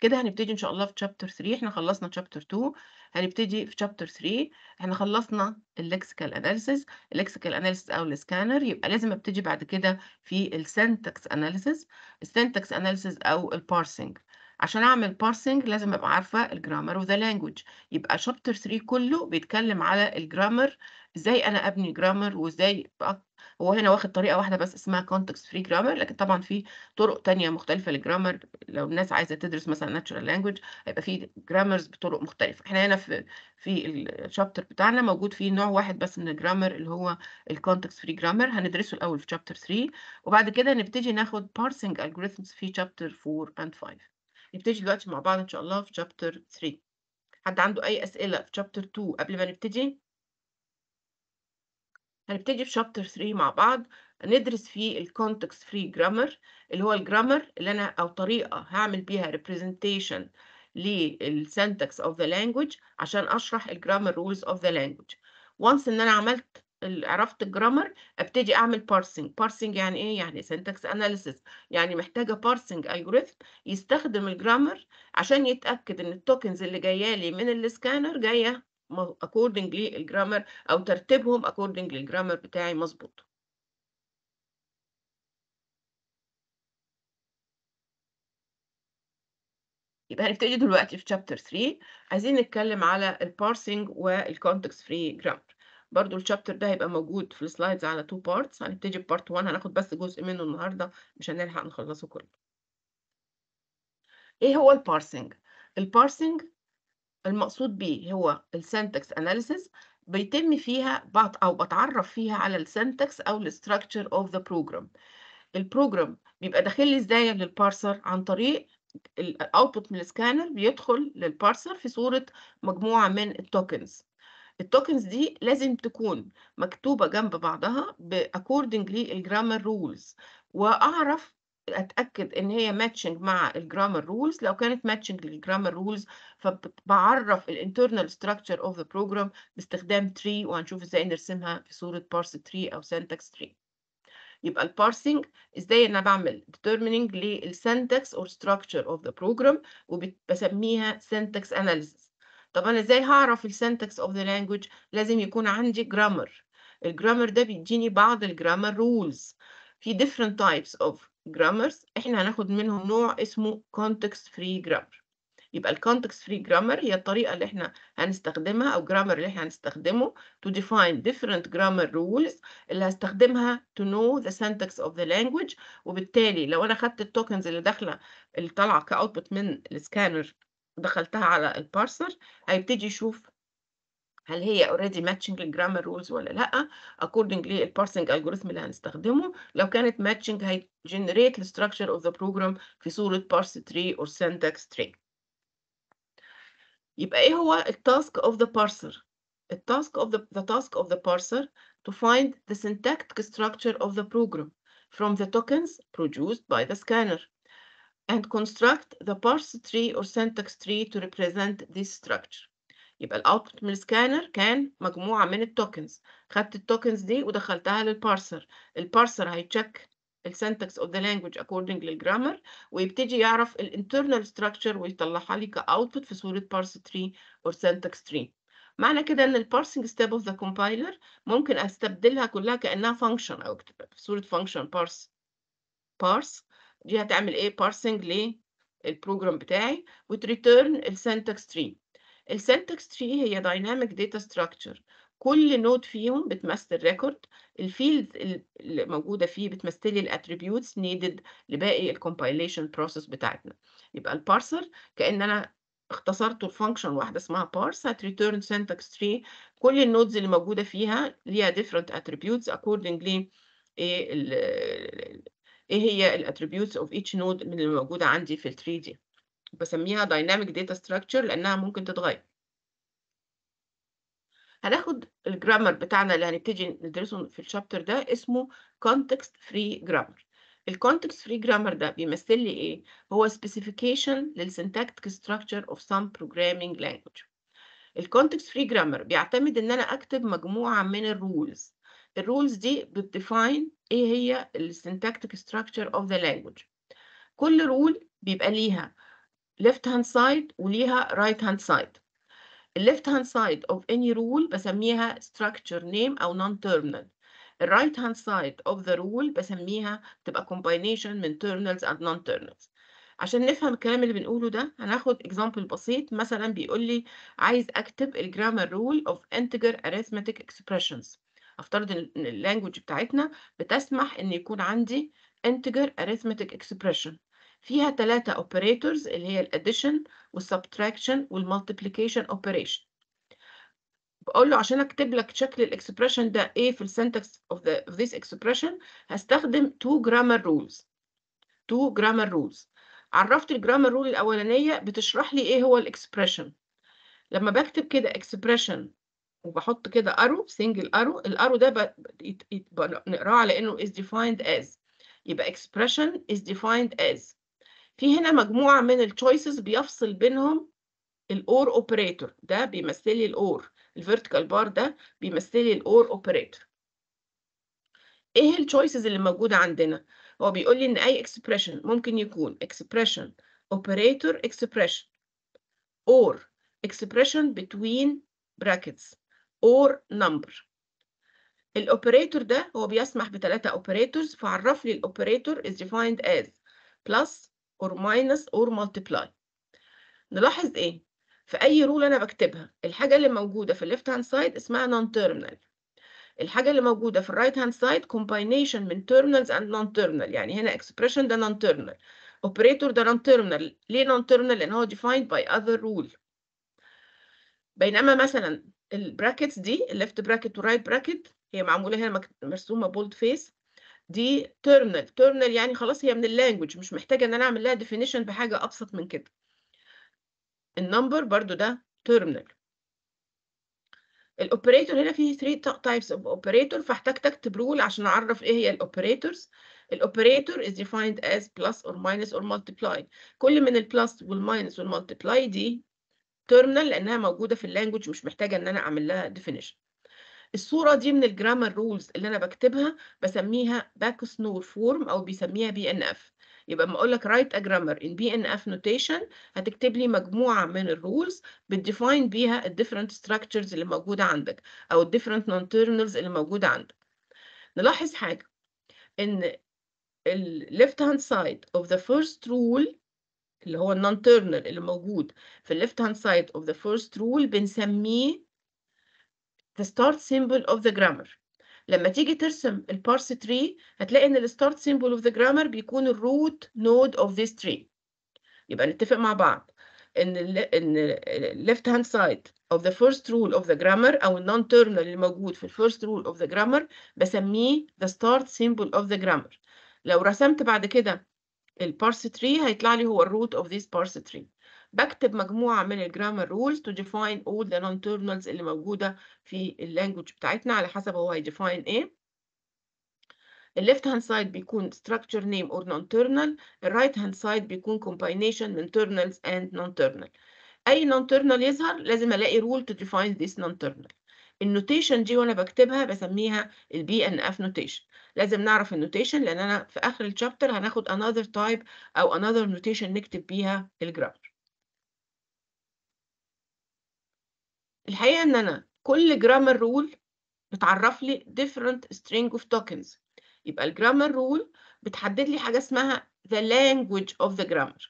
كده هنبتدي إن شاء الله في chapter 3 إحنا خلصنا chapter 2 هنبتدي في chapter 3 إحنا خلصنا ال lexical analysis ال lexical analysis أو السكانر يبقى لازم أبتدي بعد كده في ال syntax analysis ال syntax analysis أو ال parsing عشان أعمل parsing لازم أبقى عارفة ال grammar of the language يبقى chapter 3 كله بيتكلم على ال grammar إزاي أنا أبني grammar وإزاي هو هنا واخد طريقة واحدة بس اسمها context free grammar لكن طبعا في طرق تانية مختلفة لل grammar لو الناس عايزة تدرس مثلا natural language هيبقى في grammars بطرق مختلفة. إحنا هنا في في ال chapter بتاعنا موجود فيه نوع واحد بس من ال grammar اللي هو ال context free grammar هندرسه الأول في chapter 3 وبعد كده نبتدي ناخد parsing algorithms في chapter 4 and 5 نبتدي دلوقتي مع بعض إن شاء الله في chapter 3 حد عنده أي أسئلة في chapter 2 قبل ما نبتدي؟ هنبتدي في chapter 3 مع بعض. ندرس فيه ال context free grammar اللي هو ال grammar اللي أنا أو طريقة هعمل بيها representation لل syntax of the language عشان أشرح ال grammar rules of the language. Once إن أنا عملت عرفت ال grammar أبتدي أعمل parsing parsing يعني إيه؟ يعني syntax analysis يعني محتاجة parsing algorithm يستخدم ال grammar عشان يتأكد إن ال tokens اللي جاية لي من السكانر جاية accordingly ال grammar أو ترتيبهم accordingly ال grammar بتاعي مظبوط. يبقى هنبتدي دلوقتي في chapter 3 عايزين نتكلم على ال parsing وال context free grammar برضو ال chapter ده هيبقى موجود في ال slides على two parts هنبتدي part 1 هناخد بس جزء منه النهارده مش هنلحق نخلصه كله. إيه هو ال parsing ال parsing المقصود بيه هو ال syntax analysis بيتم فيها بعض أو بتعرف فيها على ال syntax أو ال structure of the program ال program بيبقى داخل لي إزاي لل parser عن طريق ال output من السكانر بيدخل لل parser في صورة مجموعة من ال tokens ال tokens دي لازم تكون مكتوبة جنب بعضها ب accordingly ال grammar rules وأعرف أتأكد إن هي matching مع ال grammar rules لو كانت matching لل grammar rules فبعرف ال internal structure of the program باستخدام tree وهنشوف إزاي نرسمها في صورة parse tree أو syntax tree يبقى ال parsing إزاي أنا بعمل determining لل syntax or structure of the program وبسميها syntax analysis. طب أنا إزاي هعرف ال syntax of the language لازم يكون عندي grammar ال grammar ده بيديني بعض ال grammar rules في different types of grammars. إحنا هناخد منهم نوع اسمه context free grammar. يبقى ال context free grammar هي الطريقة اللي إحنا هنستخدمها أو grammar اللي إحنا هنستخدمه to define different grammar rules اللي هستخدمها to know the syntax of the language. وبالتالي لو أنا خدت ال tokens اللي داخلة اللي طالعة ك output من السكانر دخلتها على ال parser هيبتدي يشوف هل هي already matching ال grammar rules ولا لا accordingly ال parsing algorithm اللي هنستخدمه لو كانت matching هي generate the structure of the program في صورة parse tree or syntax tree يبقى إيه هو التاسك of the parser التاسك the, the task of the parser to find the syntactic structure of the program from the tokens produced by the scanner and construct the parse tree or syntax tree to represent this structure. يبقى الاوتبوت من السكانر كان مجموعة من التوكنز خدت التوكنز دي ودخلتها للبارسر البارسر هيتشيك السنتكس of the language according للجرامر ويبتدي يعرف ال internal structure ويطلعها لي ك output في صورة parse tree or syntax tree. معنى كده إن ال parsing step of the compiler ممكن أستبدلها كلها كأنها function أو في صورة function parse parse دي هتعمل إيه؟ parsing لل program بتاعي وت return ال syntax tree ال syntax tree هي dynamic data structure كل node فيهم بتمثل record ال field اللي موجودة فيه بتمثل لي ال attributes needed لباقي ال compilation process بتاعتنا. يبقى ال parser كأن أنا اختصرته ل function واحدة اسمها parse هت return syntax tree. كل ال nodes اللي موجودة فيها ليها different attributes accordingly إيه ال هي ال attributes of each node من اللي موجودة عندي في ال tree دي بسميها dynamic data structure لأنها ممكن تتغير. هناخد ال grammar بتاعنا اللي هنبتدي ندرسه في ال chapter ده اسمه context free grammar. ال context free grammar ده بيمثل لي إيه؟ هو specification لل syntactic structure of some programming language. ال context free grammar بيعتمد إن أنا أكتب مجموعة من ال rules ال rules دي بت define إيه هي ال syntactic structure of the language كل rule بيبقى ليها left hand side وليها right hand side ال left hand side of any rule بسميها structure name أو non-terminal ال right hand side of the rule بسميها تبقى combination من terminals and non-terminals عشان نفهم الكلام اللي بنقوله ده هناخد example بسيط مثلا بيقول لي عايز أكتب ال grammar rule of integer arithmetic expressions أفترض إن ال language بتاعتنا بتسمح إن يكون عندي integer arithmetic expression. فيها ثلاثة operators اللي هي ال addition وال subtraction وال multiplication operation. بقول له عشان أكتب لك شكل ال expression ده إيه في ال syntax of, of this expression هستخدم two grammar rules. two grammar rules. عرفت ال grammar rule الأولانية بتشرح لي إيه هو ال expression لما بكتب كده expression وبحط كده arrow single arrow. ال arrow ده نقراه على إنه is defined as. يبقى expression is defined as. في هنا مجموعة من ال choices بيفصل بينهم ال or operator ده بيمثل لي ال or ال vertical bar ده بيمثل لي ال or operator إيه ال choices اللي موجودة عندنا؟ هو بيقول لي إن أي expression ممكن يكون expression operator expression or expression between brackets. Or number. ال operator ده هو بيسمح بثلاثه operators فعرف لي ال operator is defined as plus or minus or multiply. نلاحظ إيه؟ في أي rule أنا بكتبها الحاجة اللي موجودة في ال left hand side اسمها terminal الحاجة اللي موجودة في ال right hand side combination من terminals and non terminal يعني هنا expression ده non terminal operator ده non terminal ليه non terminal لأن هو defined by other rule. بينما مثلا ال brackets دي ال left bracket وال right bracket هي معمولة هنا مرسومة bold face دي terminal terminal يعني خلاص هي من ال language مش محتاجة إن أنا أعمل لها definition بحاجة أبسط من كده. ال number برضو ده terminal ال operator هنا فيه 3 types of operator فاحتاج اكتب rule عشان أعرف إيه هي ال operators ال operator is defined as plus or minus or multiply كل من ال plus وال minus وال multiply دي terminal لأنها موجودة في ال language مش محتاجة إن أنا أعمل لها definition الصورة دي من ال grammar rules اللي أنا بكتبها بسميها Backus Naur form أو بيسميها BNF يبقى لما أقول لك write a grammar in BNF notation هتكتب لي مجموعة من ال rules بت define بيها ال different structures اللي موجودة عندك أو ال different non-terminals اللي موجودة عندك. نلاحظ حاجة إن ال left hand side of the first rule اللي هو ال non-terminal اللي موجود في ال left hand side of the first rule بنسميه the start symbol of the grammar. لما تيجي ترسم ال parse tree هتلاقي إن ال start symbol of the grammar بيكون ال root node of this tree. يبقى نتفق مع بعض. إن إن ال left hand side of the first rule of the grammar أو ال non terminal اللي موجود في ال first rule of the grammar بسميه the start symbol of the grammar. لو رسمت بعد كده ال parse tree هيطلع لي هو ال root of this parse tree بكتب مجموعة من ال grammar rules to define all the non-terminals اللي موجودة في ال language بتاعتنا على حسب هو هي define إيه ال left hand side بيكون structure name or non-terminal ال right hand side بيكون combination من terminals and non-terminal اي non-terminal يظهر لازم الاقي rule to define this non-terminal ال notation دي وأنا بكتبها بسميها ال BNF notation لازم نعرف ال notation لأن أنا في آخر ال chapter هناخد another type أو another notation نكتب بيها ال grammar الحقيقة إن أنا كل grammar rule بتعرف لي different string of tokens. يبقى ال grammar rule بتحدد لي حاجة اسمها the language of the grammar.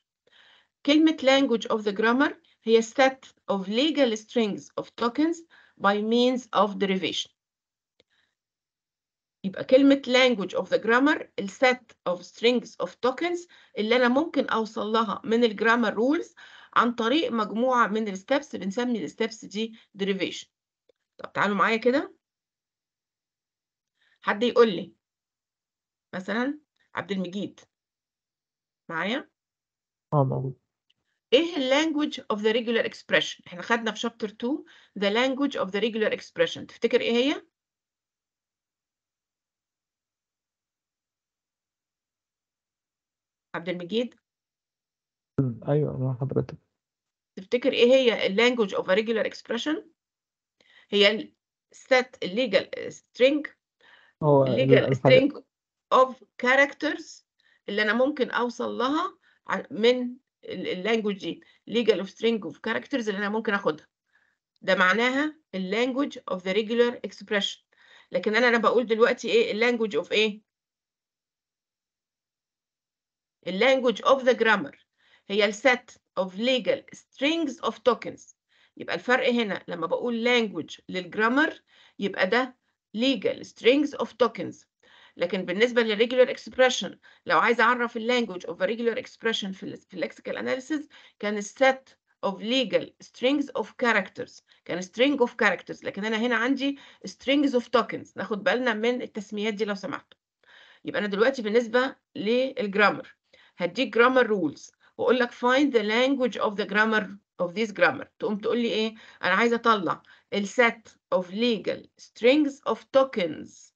كلمة language of the grammar هي set of legal strings of tokens by means of derivation. يبقى كلمة language of the grammar ال set of strings of tokens اللي أنا ممكن أوصل لها من الجرامر rules عن طريق مجموعة من الستبس بنسمي الستبس دي derivation. طب تعالوا معايا كده. حد يقول لي مثلا عبد المجيد. معايا؟ آه موجود. إيه ال language of the regular expression إحنا خدنا في chapter 2 the language of the regular expression تفتكر إيه هي عبد المجيد أيوه مع حضرتك تفتكر إيه هي ال language of a regular expression هي ال set legal string هو ال- legal الحاجة string of characters اللي أنا ممكن اوصل لها من اللانجوج دي legal of string of characters اللي أنا ممكن اخدها ده معناها ال language of the regular expression لكن أنا أنا بقول دلوقتي إيه ال language of إيه ال language of the grammar هي ال set of legal strings of tokens يبقى الفرق هنا لما بقول language للجرامر يبقى ده legal strings of tokens لكن بالنسبة لل regular expression لو عايز أعرف ال language a regular expression في ال في lexical analysis كان set of legal strings of characters كان string of characters لكن أنا هنا عندي strings of tokens ناخد بالنا من التسميات دي لو سمحت يبقى أنا دلوقتي بالنسبة لل grammar هديك grammar rules وأقول لك find the language of the grammar of this grammar تقوم تقول لي إيه أنا عايزة أطلع ال set of legal strings of tokens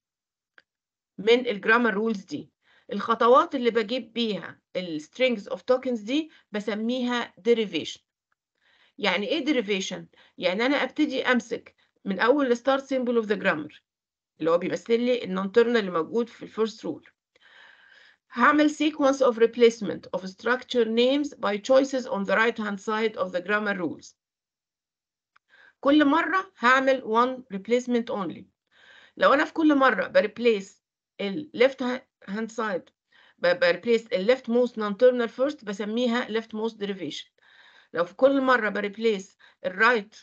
من ال grammar rules دي. الخطوات اللي بجيب بيها ال strings of tokens دي بسميها derivation. يعني إيه derivation يعني أنا أبتدي أمسك من أول ال start symbol of the grammar اللي هو بيمثل لي ال non-terminal اللي موجود في ال first rule هعمل sequence of replacement of structure names by choices on the right hand side of the grammar rules. كل مرة هعمل one replacement only. لو أنا في كل مرة ب replace ال left hand side ب replace ال left most non-terminal first بسميها left most derivation لو في كل مرة ب replace ال right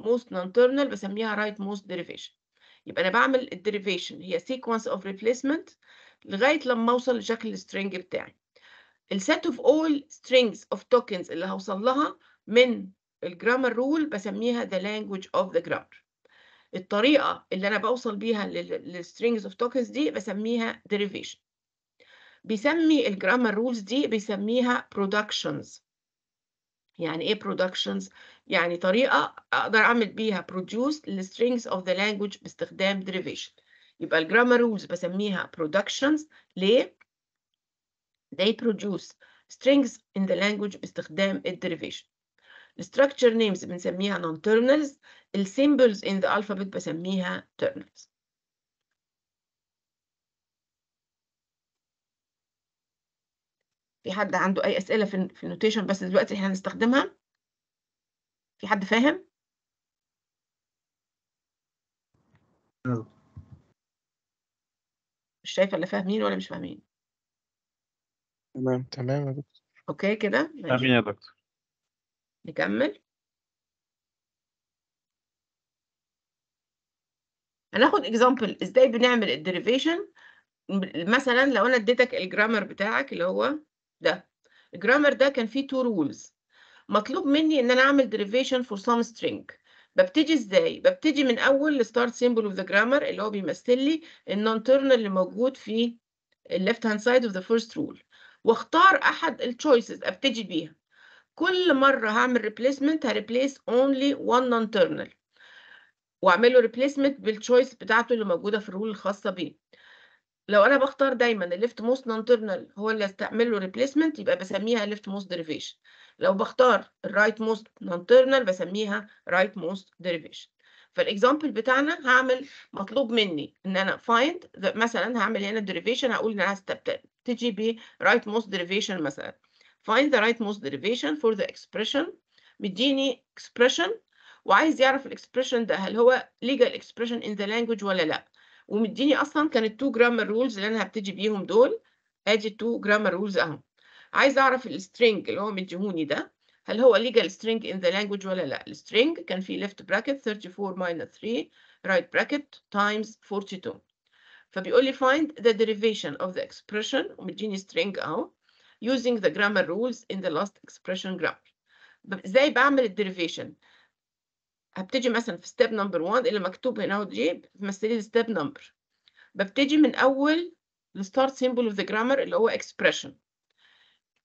most non-terminal بسميها right most derivation يبقى أنا بعمل ال derivation هي sequence of replacement لغاية لما أوصل لشكل ال string بتاعي ال set of all strings of tokens اللي هوصل لها من ال grammar rule بسميها the language of the grammar الطريقة اللي أنا بوصل بيها لل strings of tokens دي بسميها derivation. بيسمي ال grammar rules دي بيسميها productions. يعني إيه productions يعني طريقة أقدر أعمل بيها produce لل strings of the language باستخدام derivation. يبقى ال grammar rules بسميها productions. ليه؟ They produce strings in the language باستخدام ال derivation ال structure names بنسميها non terminals ال symbols in the alphabet بسميها terminals. في حد عنده أي أسئلة في في ال notation بس دلوقتي إحنا هنستخدمها؟ في حد فاهم؟ مش شايفة اللي فاهمين ولا مش فاهمين. تمام. تمام يا دكتور. okay كده؟ فاهمين ماشي يا دكتور. نكمل. هناخد example إزاي بنعمل ال derivation مثلا لو أنا اديتك ال grammar بتاعك اللي هو ده. ال grammar ده كان فيه two rules مطلوب مني إن أنا أعمل derivation for some string. ببتدي إزاي؟ ببتدي من أول start symbol of the grammar اللي هو بيمثل لي ال non terminal اللي موجود في ال left hand side of the first rule. واختار أحد ال choices أبتدي بيها. كل مرة هعمل replacement ه replace only one non terminal واعمل له replacement بال choice بتاعته اللي موجودة في ال rule الخاصة بيه. لو أنا بختار دايما ال left most non terminal هو اللي استعمل له replacement يبقى بسميها left most derivation لو بختار ال right most non terminal بسميها right most derivation فال example بتاعنا هعمل مطلوب مني إن أنا find مثلا هعمل هنا derivation هقول إن أنا هستبتدي ب right most derivation مثلا. Find the right most derivation for the expression مديني expression وعايز يعرف ال expression ده هل هو legal expression in the language ولا لا ومديني أصلا كانت two grammar rules اللي أنا هبتدي بيهم دول ادي two grammar rules اهو عايز اعرف ال string اللي هو مديهوني ده هل هو legal string in the language ولا لا ال string كان فيه left bracket 34 minus 3 right bracket times 42 فبيقول لي find the derivation of the expression ومديني string اهو using the grammar rules in the last expression grammar. إزاي بعمل ال derivation هبتدي مثلا في step number 1 اللي مكتوب هنا دي بتمثلي لي step number ببتدي من أول ال start symbol of the grammar اللي هو expression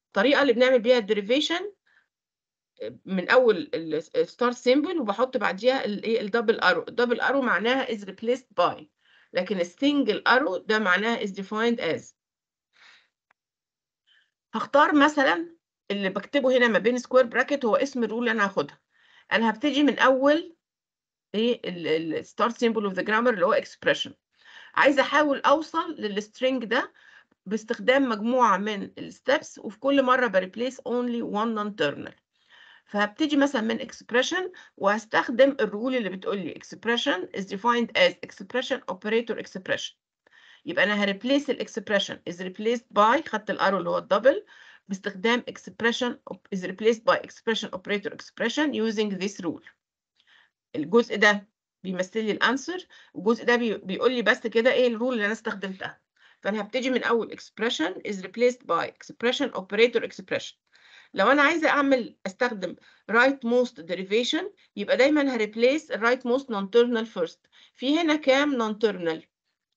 الطريقة اللي بنعمل بيها ال derivation من أول ال start symbol وبحط بعديها الايه ال double arrow ال double arrow معناها is replaced by لكن ال single arrow ده معناها is defined as. هختار مثلا اللي بكتبه هنا ما بين square bracket هو اسم ال rule اللي أنا هاخدها. أنا هبتدي من أول إيه ال start symbol of the grammar اللي هو expression عايزه أحاول أوصل لل string ده باستخدام مجموعة من ال steps وفي كل مرة ب replace only one non terminal فهبتدي مثلا من expression وهستخدم ال rule اللي بتقول لي expression is defined as expression operator expression. يبقى أنا ه replace ال expression is replaced by خدت ال arrow اللي هو ال double باستخدام expression is replaced by expression operator expression using this rule الجزء ده بيمثل لي ال answer والجزء ده بي بيقول لي بس كده إيه الرول اللي أنا استخدمتها فانا هبتدي من اول expression is replaced by expression operator expression لو أنا عايزه اعمل استخدم right most derivation يبقى دايما هريبليس right most non-terminal first في هنا كام non-terminal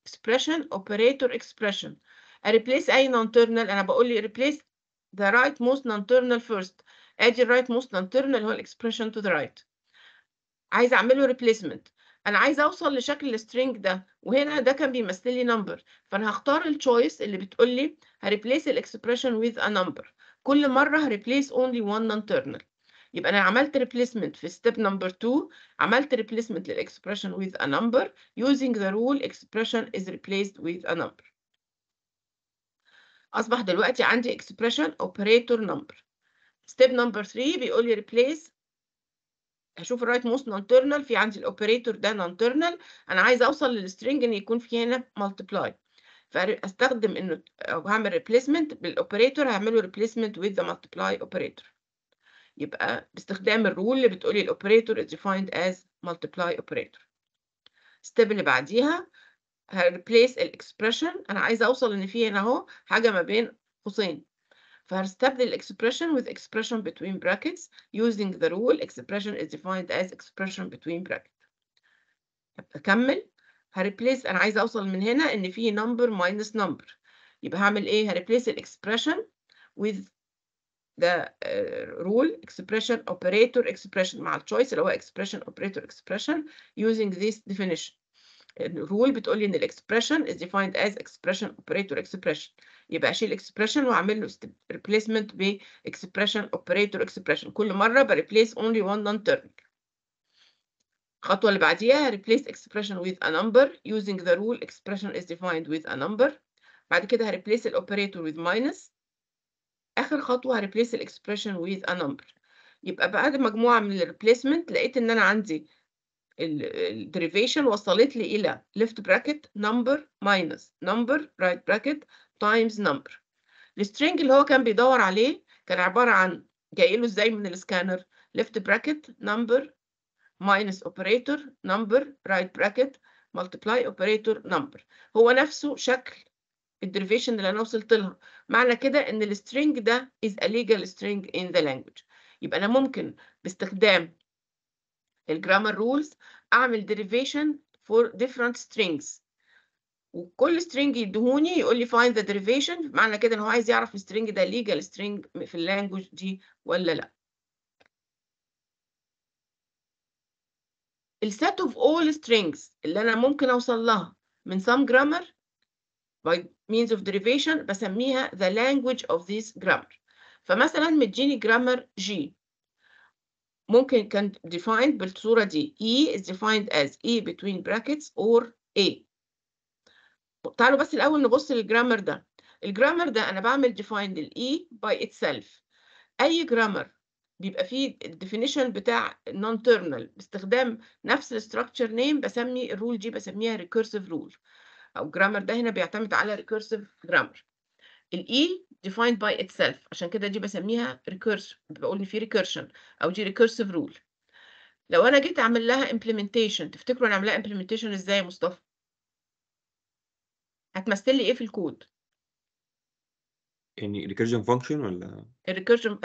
expression operator expression replace اي non-terminal أنا بقول لي replace the right most non-terminal first ادي most non-terminal هو الاكسبريشن to the right عايزه اعمل له replacement أنا عايزه اوصل لشكل ال string ده وهنا ده كان بيمثل لي number فانا هختار ال choice اللي بتقول لي ه replace ال expression with a number كل مره ه replace only one non-terminal يبقى أنا عملت replacement في step number 2 عملت replacement لل expression with a number using the rule expression is replaced with a number. أصبح دلوقتي عندي expression operator number. Step number 3 بيقول لي replace. هشوف ال right non terminal في عندي ال operator ده non terminal أنا عايز أوصل لل string إن يكون في هنا multiply فأستخدم إنه هعمل replacement بال operator هعمله replacement with the multiply operator. يبقى باستخدام ال rule اللي بتقولي ال operator is defined as multiply operator. step اللي بعديها ه replace ال expression. أنا عايزة أوصل إن في هنا أهو حاجة ما بين قوسين. فهستبدل الاكسبريشن with expression between brackets using the rule expression is defined as expression between brackets. أكمل. هريبليس أنا عايزة أوصل من هنا إن في number minus number. يبقى هعمل إيه؟ هريبليس الاكسبريشن with the uh, rule expression operator expression مع التشويس اللي هو expression operator expression using this definition الرول بتقول لي ان الاكسبريشن is defined as expression operator expression يبقى اشيل اكسبريشن واعمل له replacement ب expression operator expression كل مره ب replace only one non-term الخطوه اللي بعديها replace expression with a number using the rule expression is defined with a number بعد كده replace الاوبريتور with minus اخر خطوه replace ال expression with a number يبقى بعد مجموعه من ال replacement لقيت ان أنا عندي ال derivation وصلت لي إلى left bracket number minus number right bracket times number ال string اللي هو كان بيدور عليه كان عبارة عن جاي له إزاي من ال scanner left bracket number minus operator number right bracket multiply operator number هو نفسه شكل ال derivation اللي أنا وصلت لها. معنى كده إن ال string ده is a legal string in the language. يبقى أنا ممكن باستخدام ال grammar rules أعمل derivation for different strings. وكل string يدهوني يقول لي find the derivation معنى كده إن هو عايز يعرف ال string ده legal string في ال language دي ولا لأ. ال set of all strings اللي أنا ممكن أوصل لها من some grammar by means of derivation بسميها the language of this grammar. فمثلا مديني grammar G. ممكن كان defined بالصورة دي. E is defined as E between brackets or A. تعالوا بس الأول نبص لل grammar ده. ال grammar ده أنا بعمل define لل E by itself. أي grammar بيبقى فيه ال definition بتاع non terminal باستخدام نفس ال structure name بسمي ال rule دي بسميها recursive rule. أو ال grammar ده هنا بيعتمد على recursive grammar. ال E defined by itself عشان كده دي بسميها recursive بقول إن في recursion أو دي recursive rule. لو أنا جيت أعمل لها implementation تفتكروا أنا اعملها implementation إزاي يا مصطفى؟ هتمثل لي إيه في الكود يعني recursion function ولا؟ ال recursion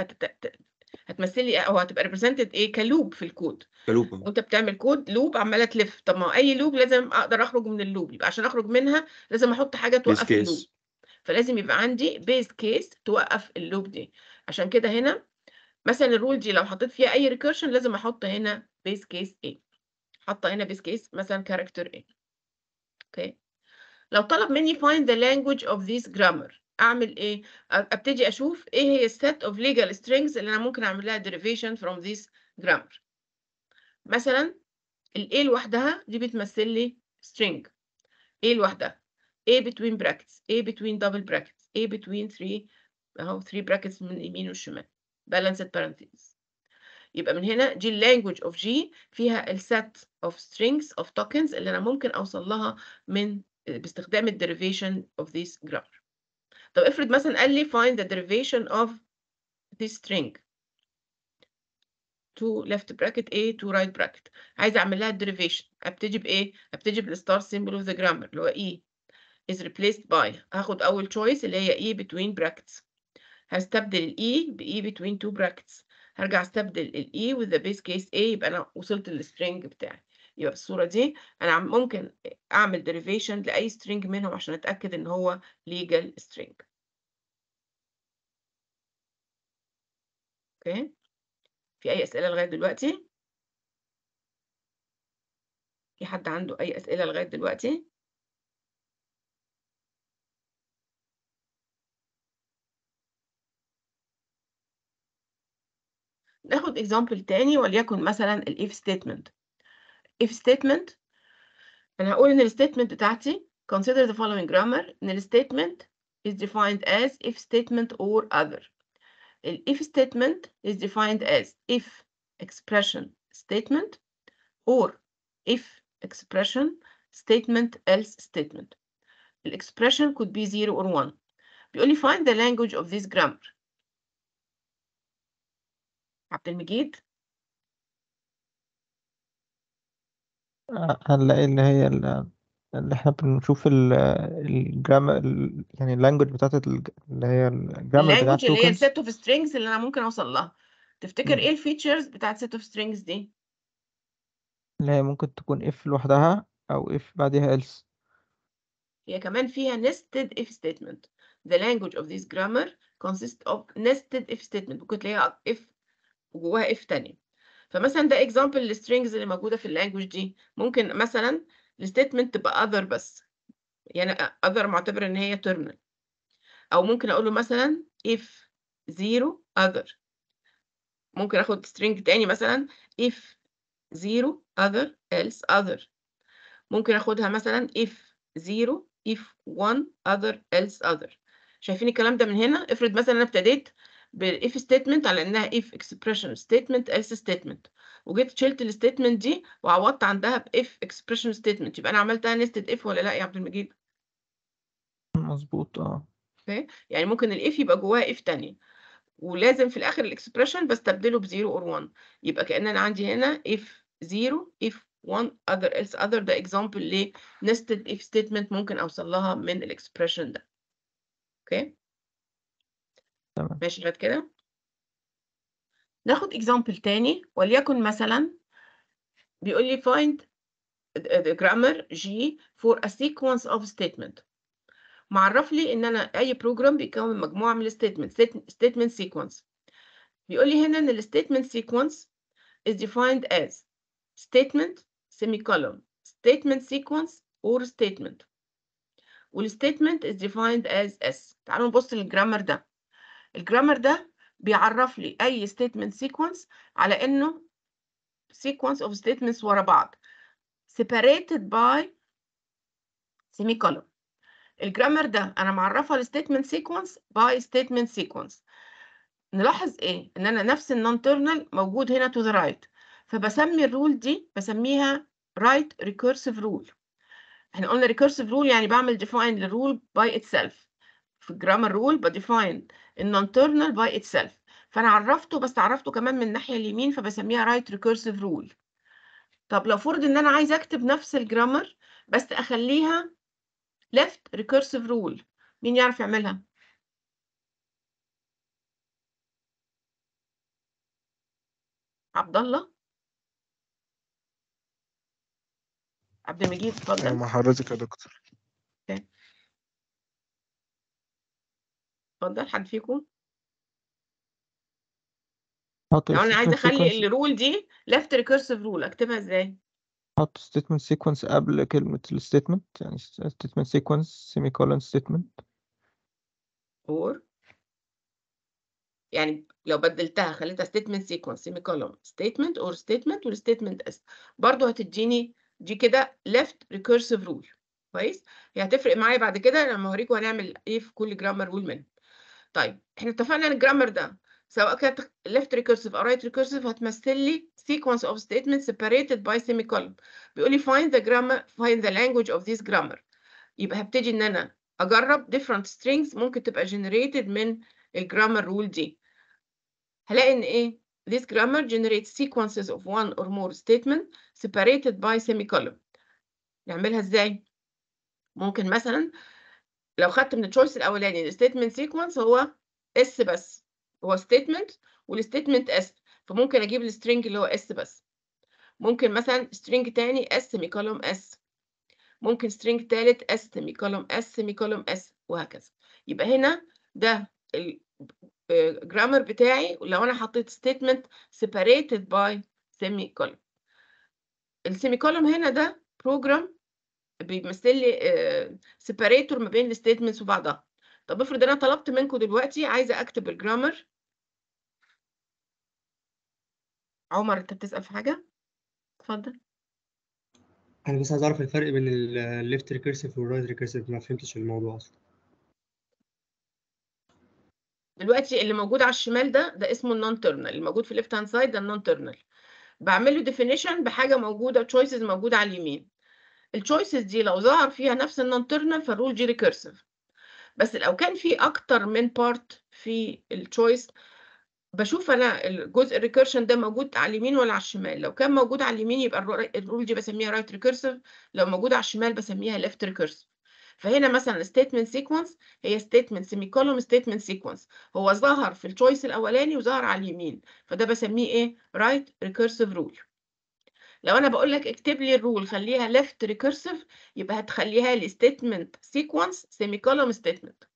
هتمثل لي أو هتبقى represented إيه؟ ك loop في الكود. ك loop. وأنت بتعمل كود loop عمالة تلف. طب ما أي loop لازم أقدر أخرج من ال loop. يبقى عشان أخرج منها لازم أحط حاجة توقف ال loop. فلازم يبقى عندي base case توقف ال loop دي. عشان كده هنا مثلا ال rule دي لو حطيت فيها أي recursion لازم أحط هنا base case A. حاطة هنا base case مثلا character A. okay لو طلب مني find the language of this grammar. اعمل إيه ابتدي أشوف إيه هي ال set of legal strings اللي أنا ممكن اعمل لها derivation from this grammar مثلا ال A لوحدها دي بتمثل لي string A لوحدها A between brackets A between double brackets A between three اهو 3 brackets من اليمين والشمال balanced parentheses يبقى من هنا دي language of G فيها السيت of strings of tokens اللي أنا ممكن اوصل لها من باستخدام ال derivation of this grammar طب افرض مثلا قال لي find the derivation of this string to left bracket A to right bracket عايز اعمل لها derivation ابتدي بايه ابتدي بال start symbol of the grammar اللي هو E is replaced by هاخد اول choice اللي هي E between brackets هستبدل ال E ب E between two brackets هرجع استبدل ال E with the base case A يبقى أنا وصلت لل string بتاعي يبقى في الصورة دي عم- ممكن أعمل derivation لأي string منهم عشان أتأكد إن هو legal string. okay؟ في أي أسئلة لغاية دلوقتي؟ في حد عنده أي أسئلة لغاية دلوقتي؟ ناخد example تاني وليكن مثلا ال if statement. if statement أنا هقول إن ال statement بتاعتي consider the following grammar إن ال statement is defined as if statement or other ال if statement is defined as if expression statement or if expression statement else statement ال expression could be 0 or 1 بيقول لي find the language of this grammar عبد المجيد هنلاقي اللي هي ال- اللي إحنا بنشوف ال grammar يعني ال language بتاعت ال- اللي هي ال grammar بتاعت ال language اللي هي ال set of strings اللي أنا ممكن أوصل لها. تفتكر. إيه ال features بتاعت set of strings دي؟ اللي هي ممكن تكون if لوحدها أو if بعدها else. هي كمان فيها nested if statement. The language of this grammar consists of nested if statement. ممكن تلاقيها if وجواها if تانية. فمثلا ده example لل strings اللي موجودة في ال language دي. ممكن مثلا الستيتمنت تبقى other بس. يعني other معتبر إن هي terminal. أو ممكن أقول له مثلا if zero other. ممكن آخد string تاني مثلا if zero other else other. ممكن آخدها مثلا if zero if one other else other. شايفين الكلام ده من هنا؟ افرض مثلا أنا ابتديت بالاف statement على إنها if expression statement else statement. وجيت شلت ال statement دي وعوضت عندها ب if expression statement. يبقى أنا عملتها nested if ولا لأ يا عبد المجيد؟ مظبوط آه. okay. يعني ممكن ال if يبقى جواها if تانية. ولازم في الآخر ال expression بستبدله ب 0 or 1 يبقى كأن أنا عندي هنا if 0 if 1 other else other. ده example ل nested if statement ممكن أوصل لها من ال expression ده. okay؟ تمام ماشي لغايه كده ناخد example تاني وليكن مثلا بيقول لي find the grammar G for a sequence of statement معرف لي ان أنا اي program بيكون مجموعه من ال statement statement sequence بيقول لي هنا ان ال statement sequence is defined as statement semicolon statement sequence or statement وال statement is defined as S تعالوا نبص لل grammar ده ال grammar ده بيعرف لي أي statement sequence على إنه sequence of statements ورا بعض. Separated by semicolon. ال grammar ده أنا معرفها ال statement sequence by statement sequence نلاحظ إيه؟ إن أنا نفس ال non terminal موجود هنا to the right فبسمي ال rule دي بسميها right recursive rule إحنا قلنا recursive rule يعني بعمل define لل rule by itself في ال grammar rule ب define. ال non terminal by itself فأنا عرفته بس عرفته كمان من الناحية اليمين فبسميها right recursive rule طب لو فرض إن أنا عايزه أكتب نفس ال grammar بس أخليها left recursive rule مين يعرف يعملها؟ عبد الله؟ عبد المجيد اتفضل. مع حضرتك يا دكتور. اتفضل حد فيكم حط لو أنا عايزه اخلي الرول دي left recursive rule اكتبها إزاي حط statement sequence قبل كلمة ال statement يعني statement sequence semicolon statement or يعني لو بدلتها خليتها statement sequence semicolon statement or statement والstatement s برضو هتديني دي كده left recursive rule كويس هي هتفرق معايا بعد كده لما اوريكم هنعمل إيه في كل جرامر رول منهم طيب إحنا اتفقنا ان الجرامر ده سواء كانت left recursive أو right recursive هتمثل لي sequence of statements separated by semicolon بيقول لي find the grammar find the language of this grammar يبقى هبتدي ان أنا اجرب different strings ممكن تبقى generated من ال grammar rule دي هلاقي ان إيه this grammar generates sequences of one or more statement separated by semicolon نعملها إزاي ممكن مثلا لو خدت من ال choice الأولاني ال statement sequence هو S بس هو statement وال statement S فممكن أجيب ال string اللي هو S بس. ممكن مثلا string تاني S semicolon S ممكن string تالت S semicolon S semicolon S وهكذا. يبقى هنا ده ال grammar بتاعي لو أنا حطيت statement separated by semicolon. ال semicolon هنا ده program بيمثل لي separator ما بين ال statements وبعضها. طب افرض أنا طلبت منكم دلوقتي عايزة أكتب ال grammar عمر أنت بتسأل في حاجة؟ اتفضل. أنا بس عايز أعرف الفرق بين ال left recursive وال right recursive ما فهمتش الموضوع أصلا. دلوقتي اللي موجود على الشمال ده ده اسمه ال non-terminal اللي موجود في ال left hand side ده ال non-terminal بعمل له definition بحاجة موجودة choices موجودة على اليمين. ال choices دي لو ظهر فيها نفس ال non-terminal فال rule دي recursive بس لو كان في أكتر من part في ال choice بشوف أنا الجزء ال recursion ده موجود على اليمين ولا على الشمال. لو كان موجود على اليمين يبقى ال ru- ال rule دي بسميها right recursive لو موجود على الشمال بسميها left recursive فهنا مثلا statement sequence هي statement semicolon statement sequence. هو ظهر في ال choice الأولاني وظهر على اليمين فده بسميه إيه؟ right recursive rule. لو أنا بقول لك اكتب لي ال rule خليها left recursive يبقى هتخليها لي statement sequence semicolon statement.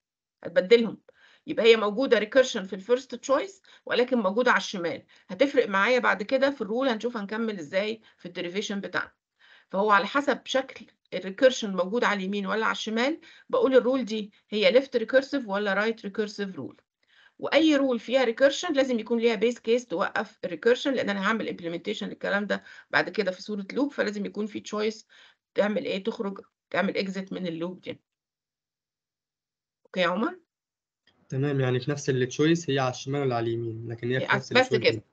هتبدلهم. يبقى هي موجودة recursion في ال first choice ولكن موجودة على الشمال. هتفرق معايا بعد كده في ال rule هنشوف هنكمل إزاي في ال derivation بتاعنا. فهو على حسب شكل ال recursion موجود على اليمين ولا على الشمال بقول ال rule دي هي left recursive ولا right recursive rule وأي rule فيها recursion لازم يكون ليها base case توقف ال recursion لأن أنا هعمل implementation للكلام ده بعد كده في صورة loop فلازم يكون في choice تعمل إيه تخرج تعمل exit من ال loop دي. okay يا عمر؟ تمام يعني في نفس ال choice هي على الشمال ولا على اليمين؟ لكن هي في نفس بس كده.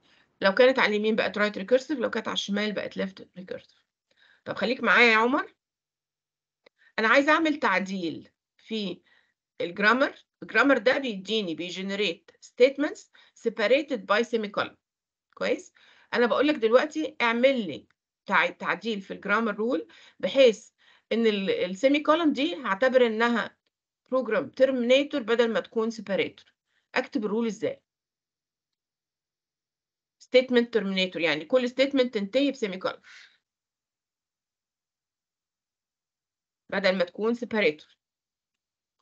لو كانت على اليمين بقت right recursive لو كانت على الشمال بقت left recursive طب خليك معايا يا عمر. أنا عايزة أعمل تعديل في ال grammar ال grammar ده بيديني بي generate statements separated by semicolon. كويس؟ أنا بقول لك دلوقتي اعمل لي تع- تعديل في ال grammar rule بحيث إن ال semicolon دي هعتبر إنها program terminator بدل ما تكون separator أكتب ال rule إزاي؟ statement terminator يعني كل statement تنتهي ب semicolon بدل ما تكون separator.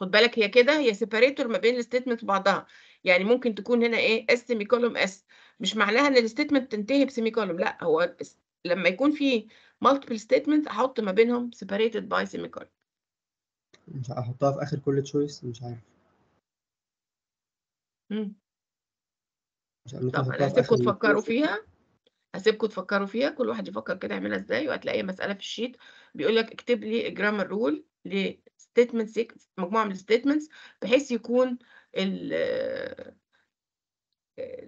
خد بالك هي كده هي separator ما بين ال statement وبعضها. يعني ممكن تكون هنا إيه S semicolon S مش معناها إن ال statement تنتهي بسيمي كولوم لأ هو لما يكون في multiple statement أحط ما بينهم separated by semicolon مش هحطها في آخر كل choice مش عارف. طب في هسيبكم تفكروا فيها. هسيبكم تفكروا فيها. كل واحد يفكر كده يعملها إزاي وهتلاقي مسألة في ال sheet بيقول لك اكتب لي grammar rule ل statement مجموعة من ال statements بحيث يكون ال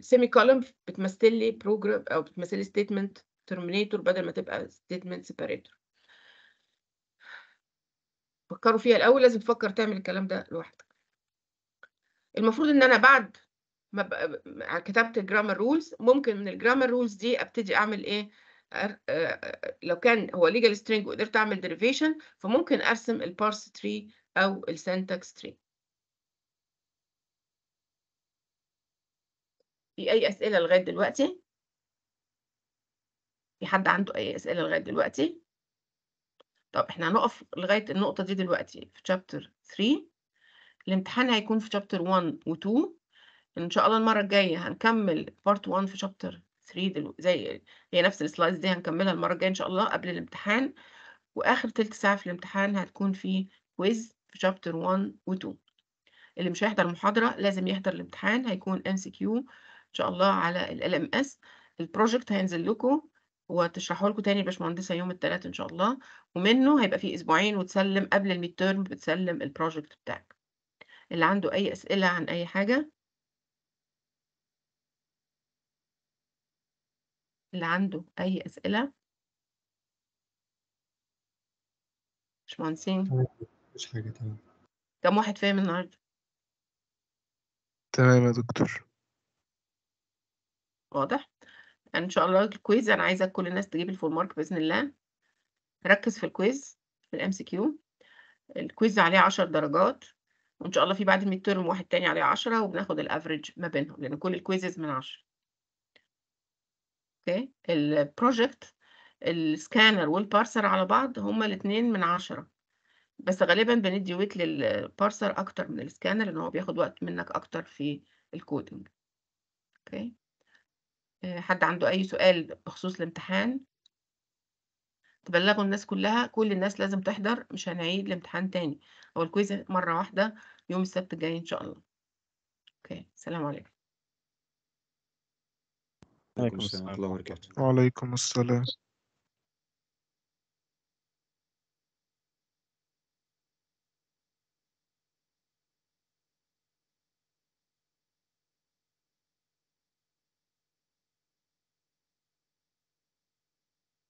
semicolon بتمثل لي program أو بتمثل لي statement terminator بدل ما تبقى statement separator فكروا فيها الأول لازم تفكر تعمل الكلام ده لوحدك. المفروض إن أنا بعد ما كتبت ال grammar rules ممكن من ال grammar rules دي أبتدي أعمل إيه؟ آه، لو كان هو legal string وقدرت أعمل derivation فممكن أرسم ال parse tree أو ال syntax tree في أي أسئلة لغاية دلوقتي؟ في حد عنده أي أسئلة لغاية دلوقتي؟ طب إحنا هنقف لغاية النقطة دي دلوقتي في chapter 3 الامتحان هيكون في chapter 1 و2 إن شاء الله المرة الجاية هنكمل part 1 في chapter 3 دلو... زي هي نفس ال slides دي هنكملها المرة الجاية إن شاء الله قبل الامتحان. وآخر تلت ساعة في الامتحان هتكون في quiz في chapter 1 و2 اللي مش هيحضر المحاضره لازم يحضر الامتحان هيكون MCQ إن شاء الله على LMS ال project هينزل لكم وتشرحه لكم تاني الباشمهندسة يوم الثلاث إن شاء الله. ومنه هيبقى فيه أسبوعين وتسلم قبل ال midterm بتسلم ال project بتاعك. اللي عنده أي أسئلة عن أي حاجة اللي عنده أي أسئلة. باشمهندسين تمام مش حاجة تمام. كم واحد فاهم النهارده؟ تمام يا دكتور. واضح. يعني إن شاء الله ال quiz أنا عايزة كل الناس تجيب ال full mark بإذن الله. ركز في ال quiz في ال MCQ ال quiz عليه 10 درجات. وإن شاء الله في بعد ال midterm واحد تاني عليه 10 وبناخد ال average ما بينهم لأن كل ال quizzes من 10 okay ال project ال scanner وال parser على بعض هما الاثنين من 10 بس غالبا بندي weight لل parser أكتر من السكانر لأن هو بياخد وقت منك أكتر في ال coding okay؟ آه، حد عنده أي سؤال بخصوص الامتحان؟ تبلغوا الناس كلها كل الناس لازم تحضر مش هنعيد الامتحان تاني. هو ال quiz مرة واحدة يوم السبت الجاي إن شاء الله. okay سلام عليكم. عليكم السلام ورحمة الله وبركاته. وعليكم السلام.